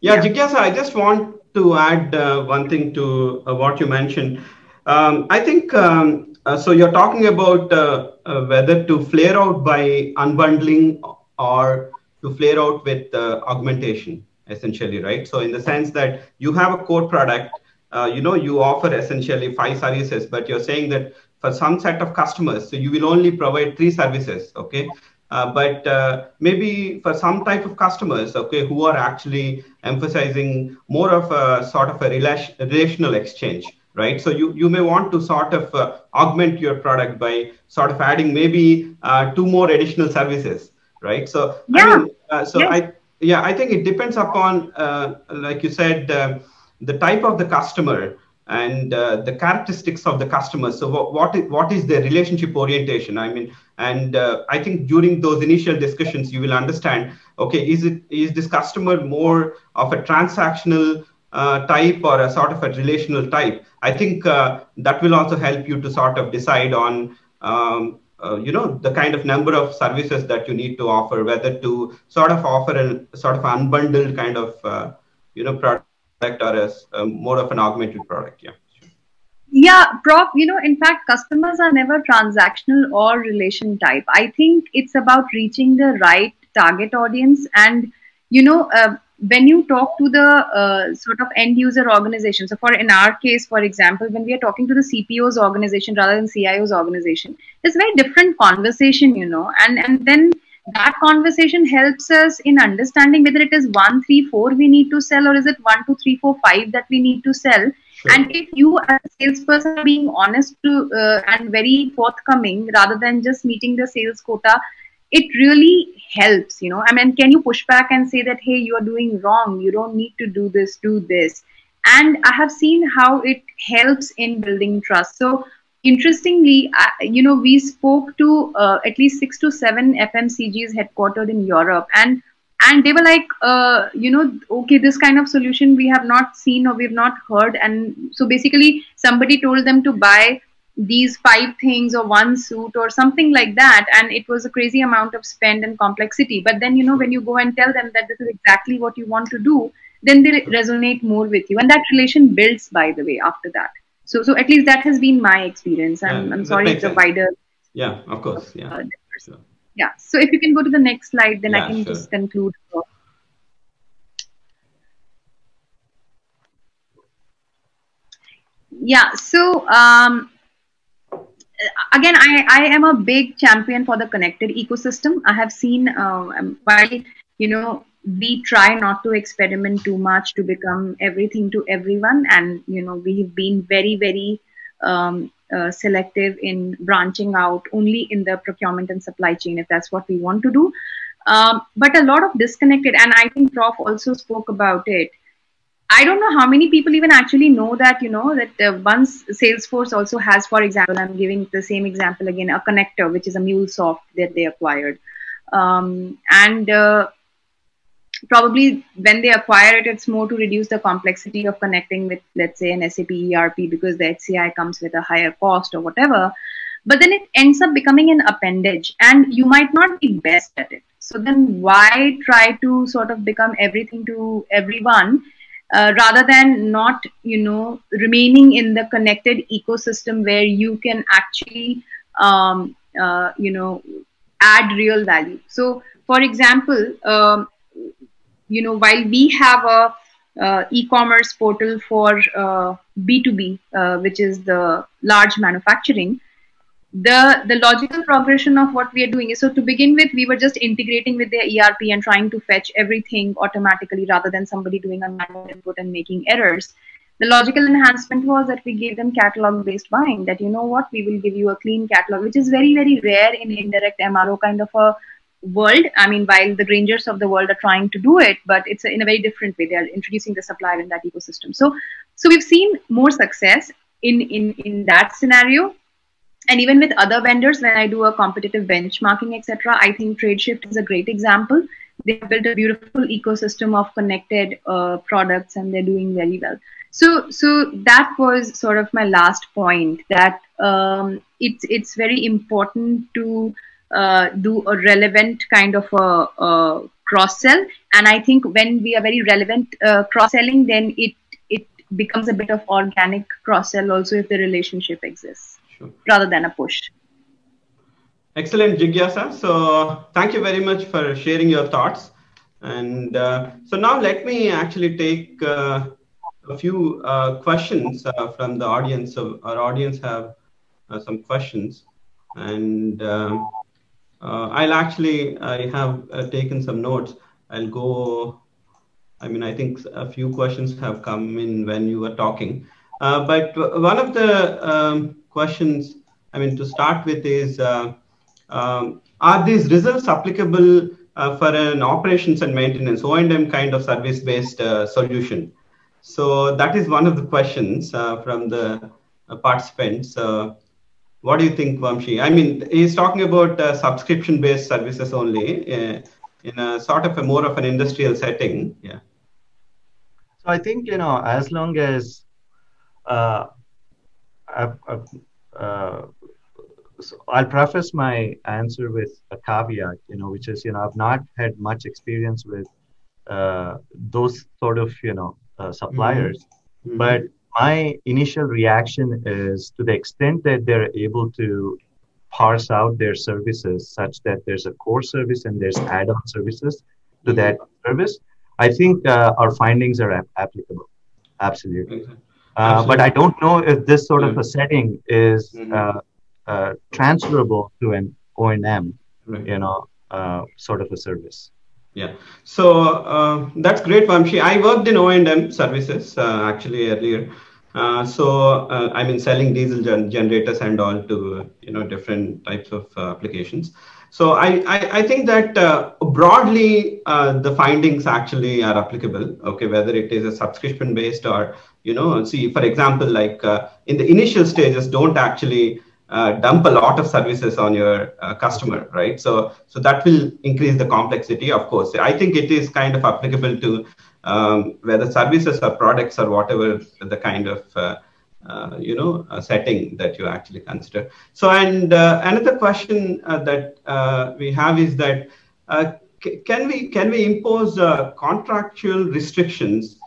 Yeah, yeah, Jigyasa, I just want to add uh, one thing to uh, what you mentioned. Um, I think um, uh, so you're talking about uh, uh, whether to flare out by unbundling or to flare out with uh, augmentation, essentially, right? So in the sense that you have a core product, uh, you know, you offer essentially five services, but you're saying that for some set of customers, so you will only provide three services, okay? Uh, but maybe for some type of customers, okay, who are actually emphasizing more of a sort of a relational exchange, right? So you, you may want to sort of uh, augment your product by sort of adding maybe uh, two more additional services, right? So yeah. I mean, uh, so yes. I yeah I think it depends upon uh, like you said um, the type of the customer and uh, the characteristics of the customer. So what what is, what is their relationship orientation? I mean, and uh, I think during those initial discussions, you will understand. Okay, is it is this customer more of a transactional uh, type or a sort of a relational type, I think uh, that will also help you to sort of decide on, um, uh, you know, the kind of number of services that you need to offer, whether to sort of offer a sort of unbundled kind of, uh, you know, product or a, a more of an augmented product. Yeah. Yeah, Prof, you know, in fact, customers are never transactional or relation type. I think it's about reaching the right target audience and, you know, uh, when you talk to the uh, sort of end user organization so for in our case for example when we are talking to the cpos organization rather than cios organization it's a very different conversation you know and and then that conversation helps us in understanding whether it is one three four we need to sell or is it one two three four five that we need to sell sure. and if you as a salesperson are being honest to uh, and very forthcoming rather than just meeting the sales quota it really helps you know. I mean can you push back and say that hey you are doing wrong you don't need to do this do this? And i have seen how it helps in building trust. So interestingly you know we spoke to uh, at least six to seven fmcgs headquartered in europe. And and they were like uh, you know okay this kind of solution we have not seen or we've not heard. And so basically somebody told them to buy these five things or one suit or something like that and it was a crazy amount of spend and complexity. But then you know when you go and tell them that this is exactly what you want to do then they resonate more with you. And that relation builds by the way after that. So so at least that has been my experience. I'm, yeah, I'm sorry it's a wider yeah of course yeah. Uh, sure. yeah so if you can go to the next slide then yeah, i can sure. just conclude. Yeah so um again, I, I am a big champion for the connected ecosystem. I have seen uh, um, while you know we try not to experiment too much to become everything to everyone, and you know we've been very very um, uh, selective in branching out only in the procurement and supply chain if that's what we want to do. Um, but a lot of disconnected, and I think Prof also spoke about it I don't know how many people even actually know that, you know, that uh, once Salesforce also has, for example, I'm giving the same example again, a connector, which is a MuleSoft that they acquired. Um, and uh, probably when they acquire it, it's more to reduce the complexity of connecting with, let's say, an SAP ERP because the HCI comes with a higher cost or whatever. But then it ends up becoming an appendage, and you might not be best at it. So then why try to sort of become everything to everyone? Uh, rather than not you know remaining in the connected ecosystem where you can actually um, uh, you know add real value. So for example um, you know while we have a uh, e-commerce portal for b2b uh, uh, which is the large manufacturing the the logical progression of what we are doing is so to begin with we were just integrating with their erp and trying to fetch everything automatically rather than somebody doing a manual input and making errors the logical enhancement was that we gave them catalog based buying that you know what we will give you a clean catalog which is very very rare in indirect mro kind of a world. I mean, while the Graingers of the world are trying to do it, but it's in a very different way. They are introducing the supplier in that ecosystem. So, so we've seen more success in in in that scenario. And even with other vendors, when I do a competitive benchmarking, etc., I think TradeShift is a great example. They built a beautiful ecosystem of connected uh, products, and they're doing very well. So, so that was sort of my last point. That um, it's it's very important to uh, do a relevant kind of a, a, cross sell. And I think when we are very relevant uh, cross selling, then it it becomes a bit of organic cross sell also if the relationship exists. Rather than a push. Excellent, Jigyasa. So thank you very much for sharing your thoughts. And uh, so now let me actually take uh, a few uh, questions uh, from the audience. So our audience have some questions. And uh, I'll actually, I have uh, taken some notes. I'll go, I mean, I think a few questions have come in when you were talking. Uh, but one of the um, questions, I mean, to start with is, uh, um, are these results applicable uh, for an operations and maintenance, O&M kind of service-based uh, solution? So that is one of the questions from the participants. What do you think, Vamshi? I mean, he's talking about uh, subscription-based services only uh, in a sort of a more of an industrial setting. Yeah. So I think you know, as long as uh, I've, uh, so I'll preface my answer with a caveat, you know, which is you know I've not had much experience with uh, those sort of you know uh, suppliers, mm-hmm. but my initial reaction is to the extent that they're able to parse out their services such that there's a core service and there's add-on services to that service i think uh, our findings are ap- applicable. Absolutely. Uh, but i don't know if this sort of a setting is mm-hmm. uh, uh transferable to an o&m right. you know uh, sort of a service yeah, so uh, that's great, Vamshi. I worked in O&M services uh, actually earlier. Uh, so uh, I mean, selling diesel gen- generators and all to you know different types of uh, applications. So I, I, I think that uh, broadly the findings actually are applicable. Okay, whether it is a subscription based or you know, see for example, like in the initial stages, don't actually uh, dump a lot of services on your uh, customer, right? So, so that will increase the complexity, of course. I think it is kind of applicable to um, whether services or products or whatever the kind of uh, uh you know setting that you actually consider. So, and uh, another question uh, that we have is that can we can we impose contractual restrictions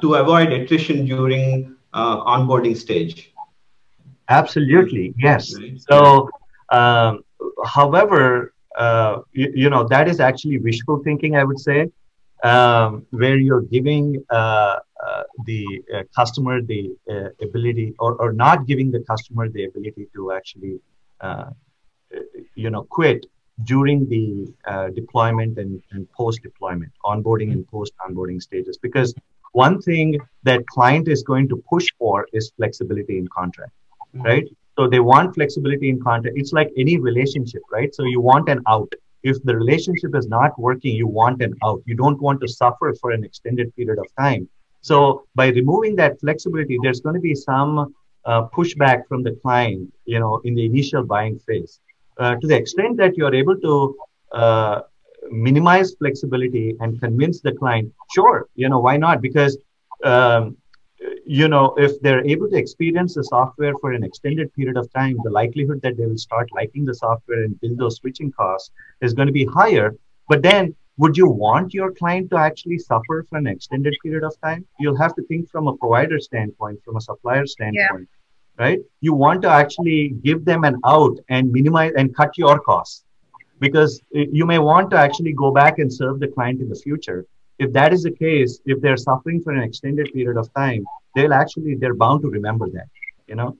to avoid attrition during onboarding stage? Absolutely, yes. So, um, however, uh, you, you, know, that is actually wishful thinking, I would say, um, where you're giving uh, uh, the uh, customer the uh, ability or, or not giving the customer the ability to actually, uh, you know, quit during the deployment and, and post deployment, onboarding and post onboarding stages. Because one thing that client is going to push for is flexibility in contract mm-hmm. right? So they want flexibility in contract It's like any relationship, right? So you want an out. If the relationship is not working, you want an out. You don't want to suffer for an extended period of time. So by removing that flexibility, there's going to be some uh, pushback from the client, you know, in the initial buying phase. Uh, to the extent that you're able to uh, minimize flexibility and convince the client, sure, you know, why not? Because um, you know, if they're able to experience the software for an extended period of time, the likelihood that they will start liking the software and build those switching costs is going to be higher. But then, would you want your client to actually suffer for an extended period of time? You'll have to think from a provider standpoint, from a supplier standpoint, yeah. right? You want to actually give them an out and minimize and cut your costs because you may want to actually go back and serve the client in the future if that is the case, if they're suffering for an extended period of time, they'll actually they're bound to remember that. You know.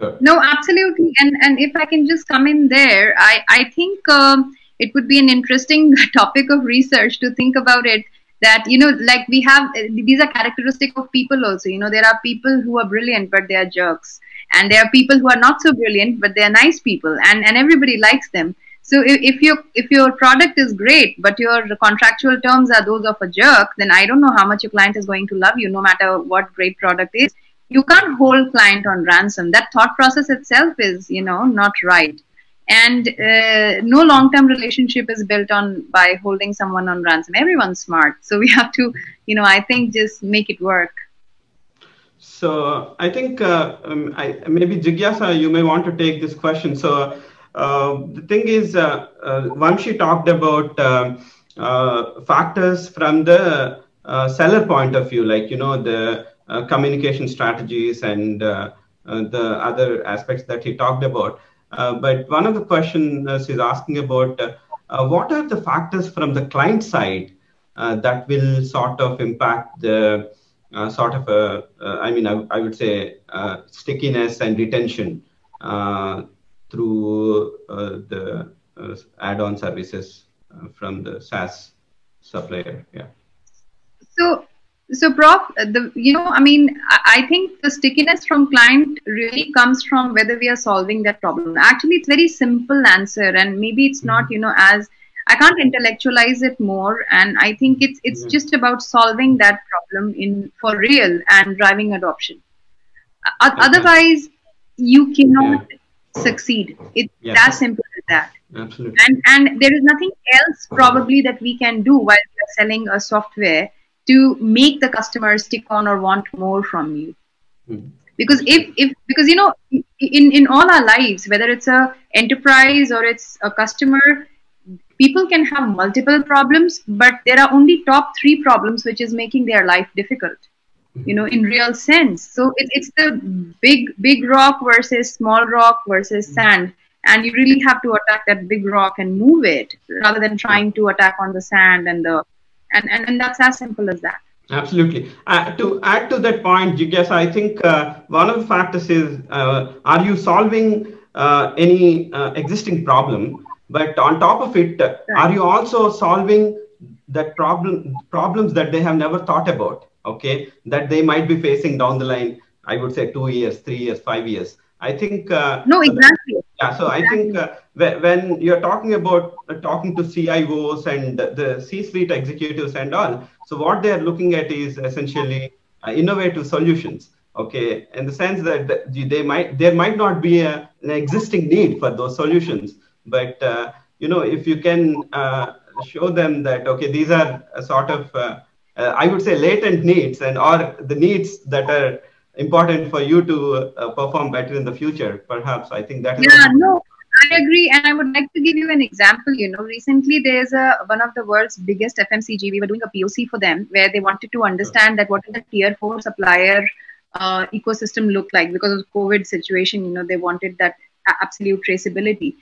Sure. No, absolutely. And and if I can just come in there, I I think um, it would be an interesting topic of research to think about it. That you know, like we have these are characteristic of people also. You know, there are people who are brilliant but they are jerks, and there are people who are not so brilliant but they are nice people, and and everybody likes them So if, if your if your product is great, but your contractual terms are those of a jerk, then I don't know how much your client is going to love you, no matter what great product is. You can't hold client on ransom. That thought process itself is, you know, not right. And uh, no long-term relationship is built on by holding someone on ransom. Everyone's smart, so we have to, you know, I think just make it work. So I think uh, um, I, maybe Jigyasa, you may want to take this question. So uh, the thing is, uh, uh, Vamsi talked about um, uh, factors from the uh, seller point of view, like you know the uh, communication strategies and the other aspects that he talked about. Uh, but one of the questions uh, is asking about uh, what are the factors from the client side that will sort of impact the sort of a, I mean, I, I would say stickiness and retention through uh, the uh, add-on services uh, from the SaaS supplier. Yeah. So, so Prof, the you know, I mean, I think the stickiness from client really comes from whether we are solving that problem. Actually, it's very simple answer, and maybe it's not mm-hmm. you know as I can't intellectualize it more, and I think it's it's mm-hmm. just about solving that problem in for real and driving adoption. Okay. Otherwise, you cannot yeah succeed. It's yes. as simple as that. Absolutely. And and there is nothing else probably that we can do while we are selling a software to make the customer stick on or want more from you. Mm. Because if if because you know in in all our lives, whether it's a enterprise or it's a customer, people can have multiple problems, but there are only top three problems which is making their life difficult you know in real sense so it, it's the big big rock versus small rock versus mm-hmm. sand and you really have to attack that big rock and move it rather than trying to attack on the sand and the and and, and that's as simple as that absolutely uh, to add to that point Jigyasa, i think uh, one of the factors is uh, are you solving uh, any uh, existing problem but on top of it right. are you also solving that problem problems that they have never thought about okay, that they might be facing down the line, I would say two years, three years, five years. I think. Uh, no, exactly. Yeah, so. I think uh, when you're talking about uh, talking to CIOs and the C-suite executives and all, so what they're looking at is essentially uh, innovative solutions. Okay, in the sense that they might there might not be a, an existing need for those solutions, but uh, you know if you can uh, show them that okay these are a sort of uh, I would say latent needs and or the needs that are important for you to uh, perform better in the future. Perhaps I think that. Yeah, no, I agree, and I would like to give you an example. You know, recently there's a one of the world's biggest FMCG. We were doing a POC for them where they wanted to understand that what is the tier four supplier uh, ecosystem look like because of COVID situation. You know, they wanted that absolute traceability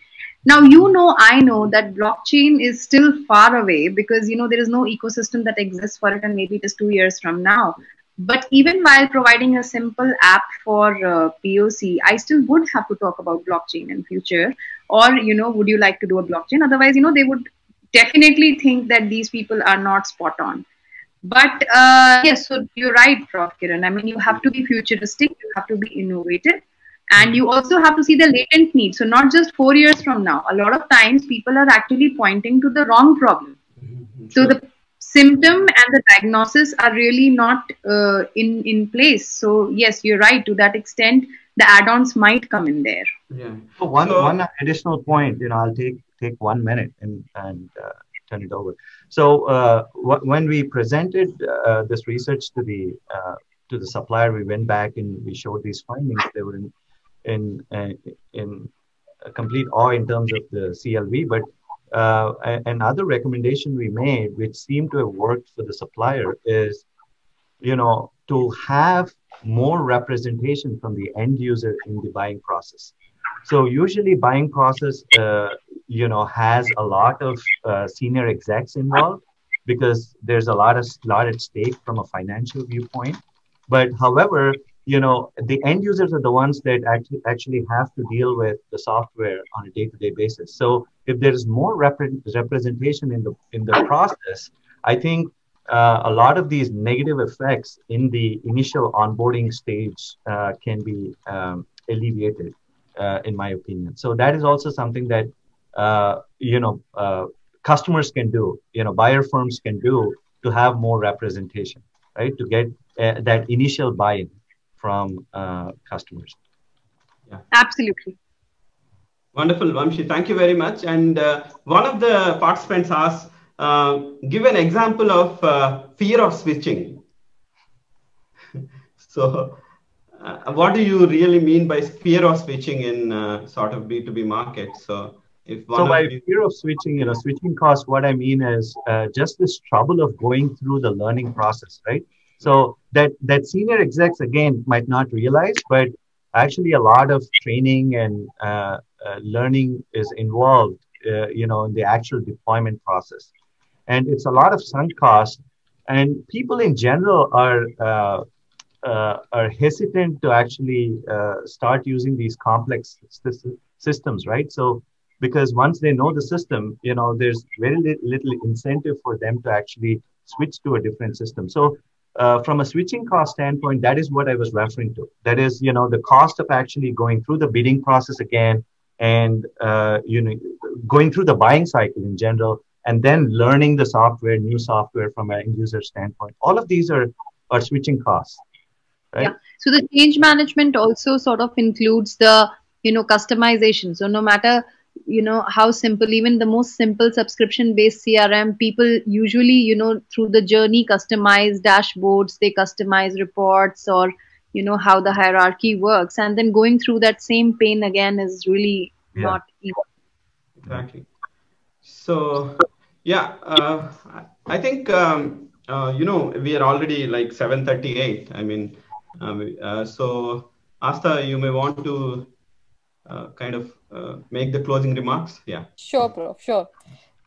now you know i know that blockchain is still far away because you know there is no ecosystem that exists for it and maybe it is two years from now but even while providing a simple app for uh, poc i still would have to talk about blockchain in future. Or you know would you like to do a blockchain? Otherwise you know they would definitely think that these people are not spot on. But uh, yes. so you're right prof. Kiran. I mean you have to be futuristic you have to be innovative and you also have to see the latent need. So not just four years from now. A lot of times people are actually pointing to the wrong problem. Mm-hmm. so the symptom and the diagnosis are really not uh, in in place. So yes you're right. To that extent the add-ons might come in there. Yeah. So one so, one additional point you know i'll take take one minute and and uh, turn it over. So uh, wh- when we presented uh, this research to the uh, to the supplier we went back and we showed these findings. They were in in uh, in complete awe in terms of the CLV. But uh, another recommendation we made, which seemed to have worked for the supplier, is you know to have more representation from the end user in the buying process. So usually buying process, uh, you know, has a lot of uh, senior execs involved because there's a lot of lot at stake from a financial viewpoint. But however, you know the end users are the ones that actually actually have to deal with the software on a day-to-day basis so if there is more rep- representation in the in the process i think uh, a lot of these negative effects in the initial onboarding stage uh, can be um, alleviated uh, in my opinion so that is also something that uh, you know uh, customers can do, you know, buyer firms can do to have more representation, right? To get uh, that initial buy-in from customers. Yeah, absolutely. Wonderful, Vamsi. Thank you very much. And uh, one of the participants asked, uh, give an example of uh, fear of switching. so, uh, what do you really mean by fear of switching in uh, sort of B2B market? So, if so by you... fear of switching, you know, switching cost, what I mean is uh, just this trouble of going through the learning process, right? So that that senior execs again might not realize, but actually a lot of training and uh, learning is involved, uh, you know, in the actual deployment process, and it's a lot of sunk cost. And people in general are uh, uh, are hesitant to actually start using these complex systems, right? So because once they know the system, you know, there's very little incentive for them to actually switch to a different system. So uh, from a switching cost standpoint, that is what I was referring to. That is, you know, the cost of actually going through the bidding process again and, uh, you know, going through the buying cycle in general and then learning the software, new software from an end user standpoint. All of these are, are switching costs. Right? Yeah. So the change management also sort of includes the, you know, customization. So no matter you know how simple even the most simple subscription based crm people usually you know through the journey customize dashboards they customize reports or you know how the hierarchy works and then going through that same pain again is really yeah. not easy exactly so yeah uh, i think um, uh, you know we are already like 738 i mean um, uh, so asta you may want to uh, kind of uh, make the closing remarks? Yeah. Sure, bro. Sure.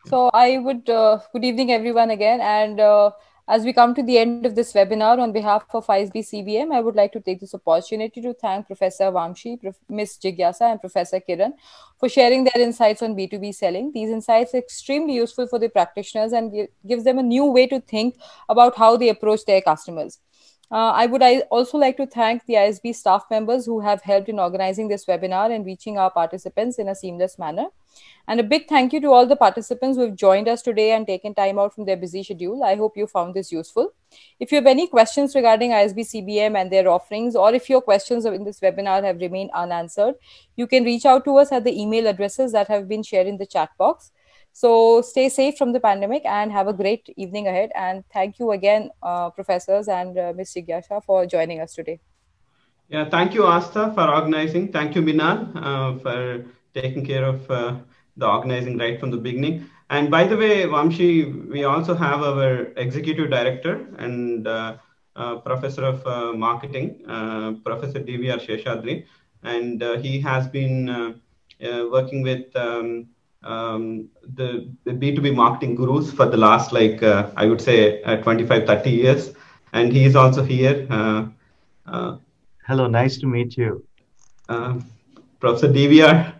So I would, uh, good evening, everyone, again. And uh, as we come to the end of this webinar, on behalf of ISB CBM, I would like to take this opportunity to thank Professor Vamsi, Ms. Jigyasa, and Professor Kiran for sharing their insights on B2B selling. These insights are extremely useful for the practitioners and gives them a new way to think about how they approach their customers. Uh, I would also like to thank the ISB staff members who have helped in organizing this webinar and reaching our participants in a seamless manner. And a big thank you to all the participants who have joined us today and taken time out from their busy schedule. I hope you found this useful. If you have any questions regarding ISB CBM and their offerings, or if your questions in this webinar have remained unanswered, you can reach out to us at the email addresses that have been shared in the chat box. So stay safe from the pandemic and have a great evening ahead. And thank you again, uh, professors and uh, Ms. Jigyasa for joining us today. Yeah, thank you, Asta, for organizing. Thank you, Minal, uh, for taking care of uh, the organizing right from the beginning. And by the way, Vamsi, we also have our executive director and uh, uh, professor of uh, marketing, uh, Professor DVR Seshadri, and uh, he has been working with um, um, the, the, B2B marketing gurus for the last, like, uh, I would say, uh, 25, 30 years. And he is also here. Uh, uh Hello, nice to meet you. Professor DVR,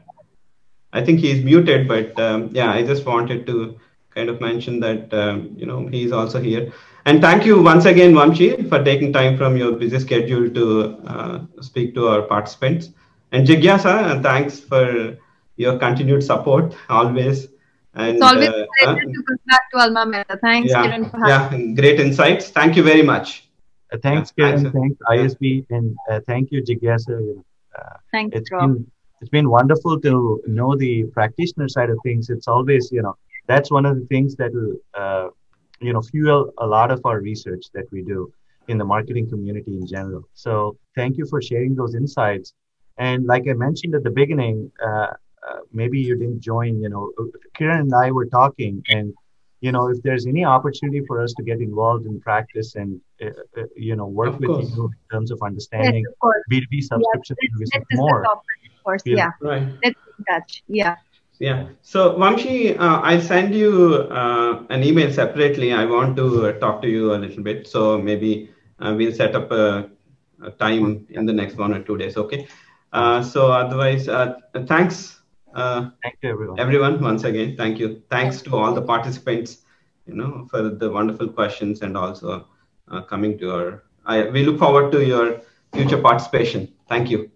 I think he is muted, but um, yeah, I just wanted to kind of mention that, um, you know, he is also here. And thank you once again, Vamsi, for taking time from your busy schedule to uh, speak to our participants. And Jigyasa, thanks for your continued support always. And, it's always uh, a pleasure to come back to Alma Mater. Thanks, yeah, Kiran, for having Yeah, great insights. Thank you very much. Uh, thanks, yeah, Kiran. Thanks, thanks ISB. And uh, thank you, Jigyasa. Uh, thanks, it's Rob. been It's been wonderful to know the practitioner side of things. It's always, you know, that's one of the things that will, uh, you know, fuel a lot of our research that we do in the marketing community in general. So thank you for sharing those insights. And like I mentioned at the beginning, uh, uh, maybe you didn't join, you know, Kiran and I were talking and, you know, if there's any opportunity for us to get involved in practice and, uh, uh, you know, work of with course. you in terms of understanding yes, of B2B subscription yeah, services more. Of course, yeah. Right. Let's touch. Yeah. Yeah. So, Vamsi, uh, I'll send you uh, an email separately. I want to uh, talk to you a little bit. So, maybe we'll set up a, a, time in the next one or two days. Okay. so, otherwise, thanks uh, thank you, everyone. Everyone, once again, thank you. Thanks to all the participants, you know, for the wonderful questions and also uh, coming to our. I, we look forward to your future participation. Thank you.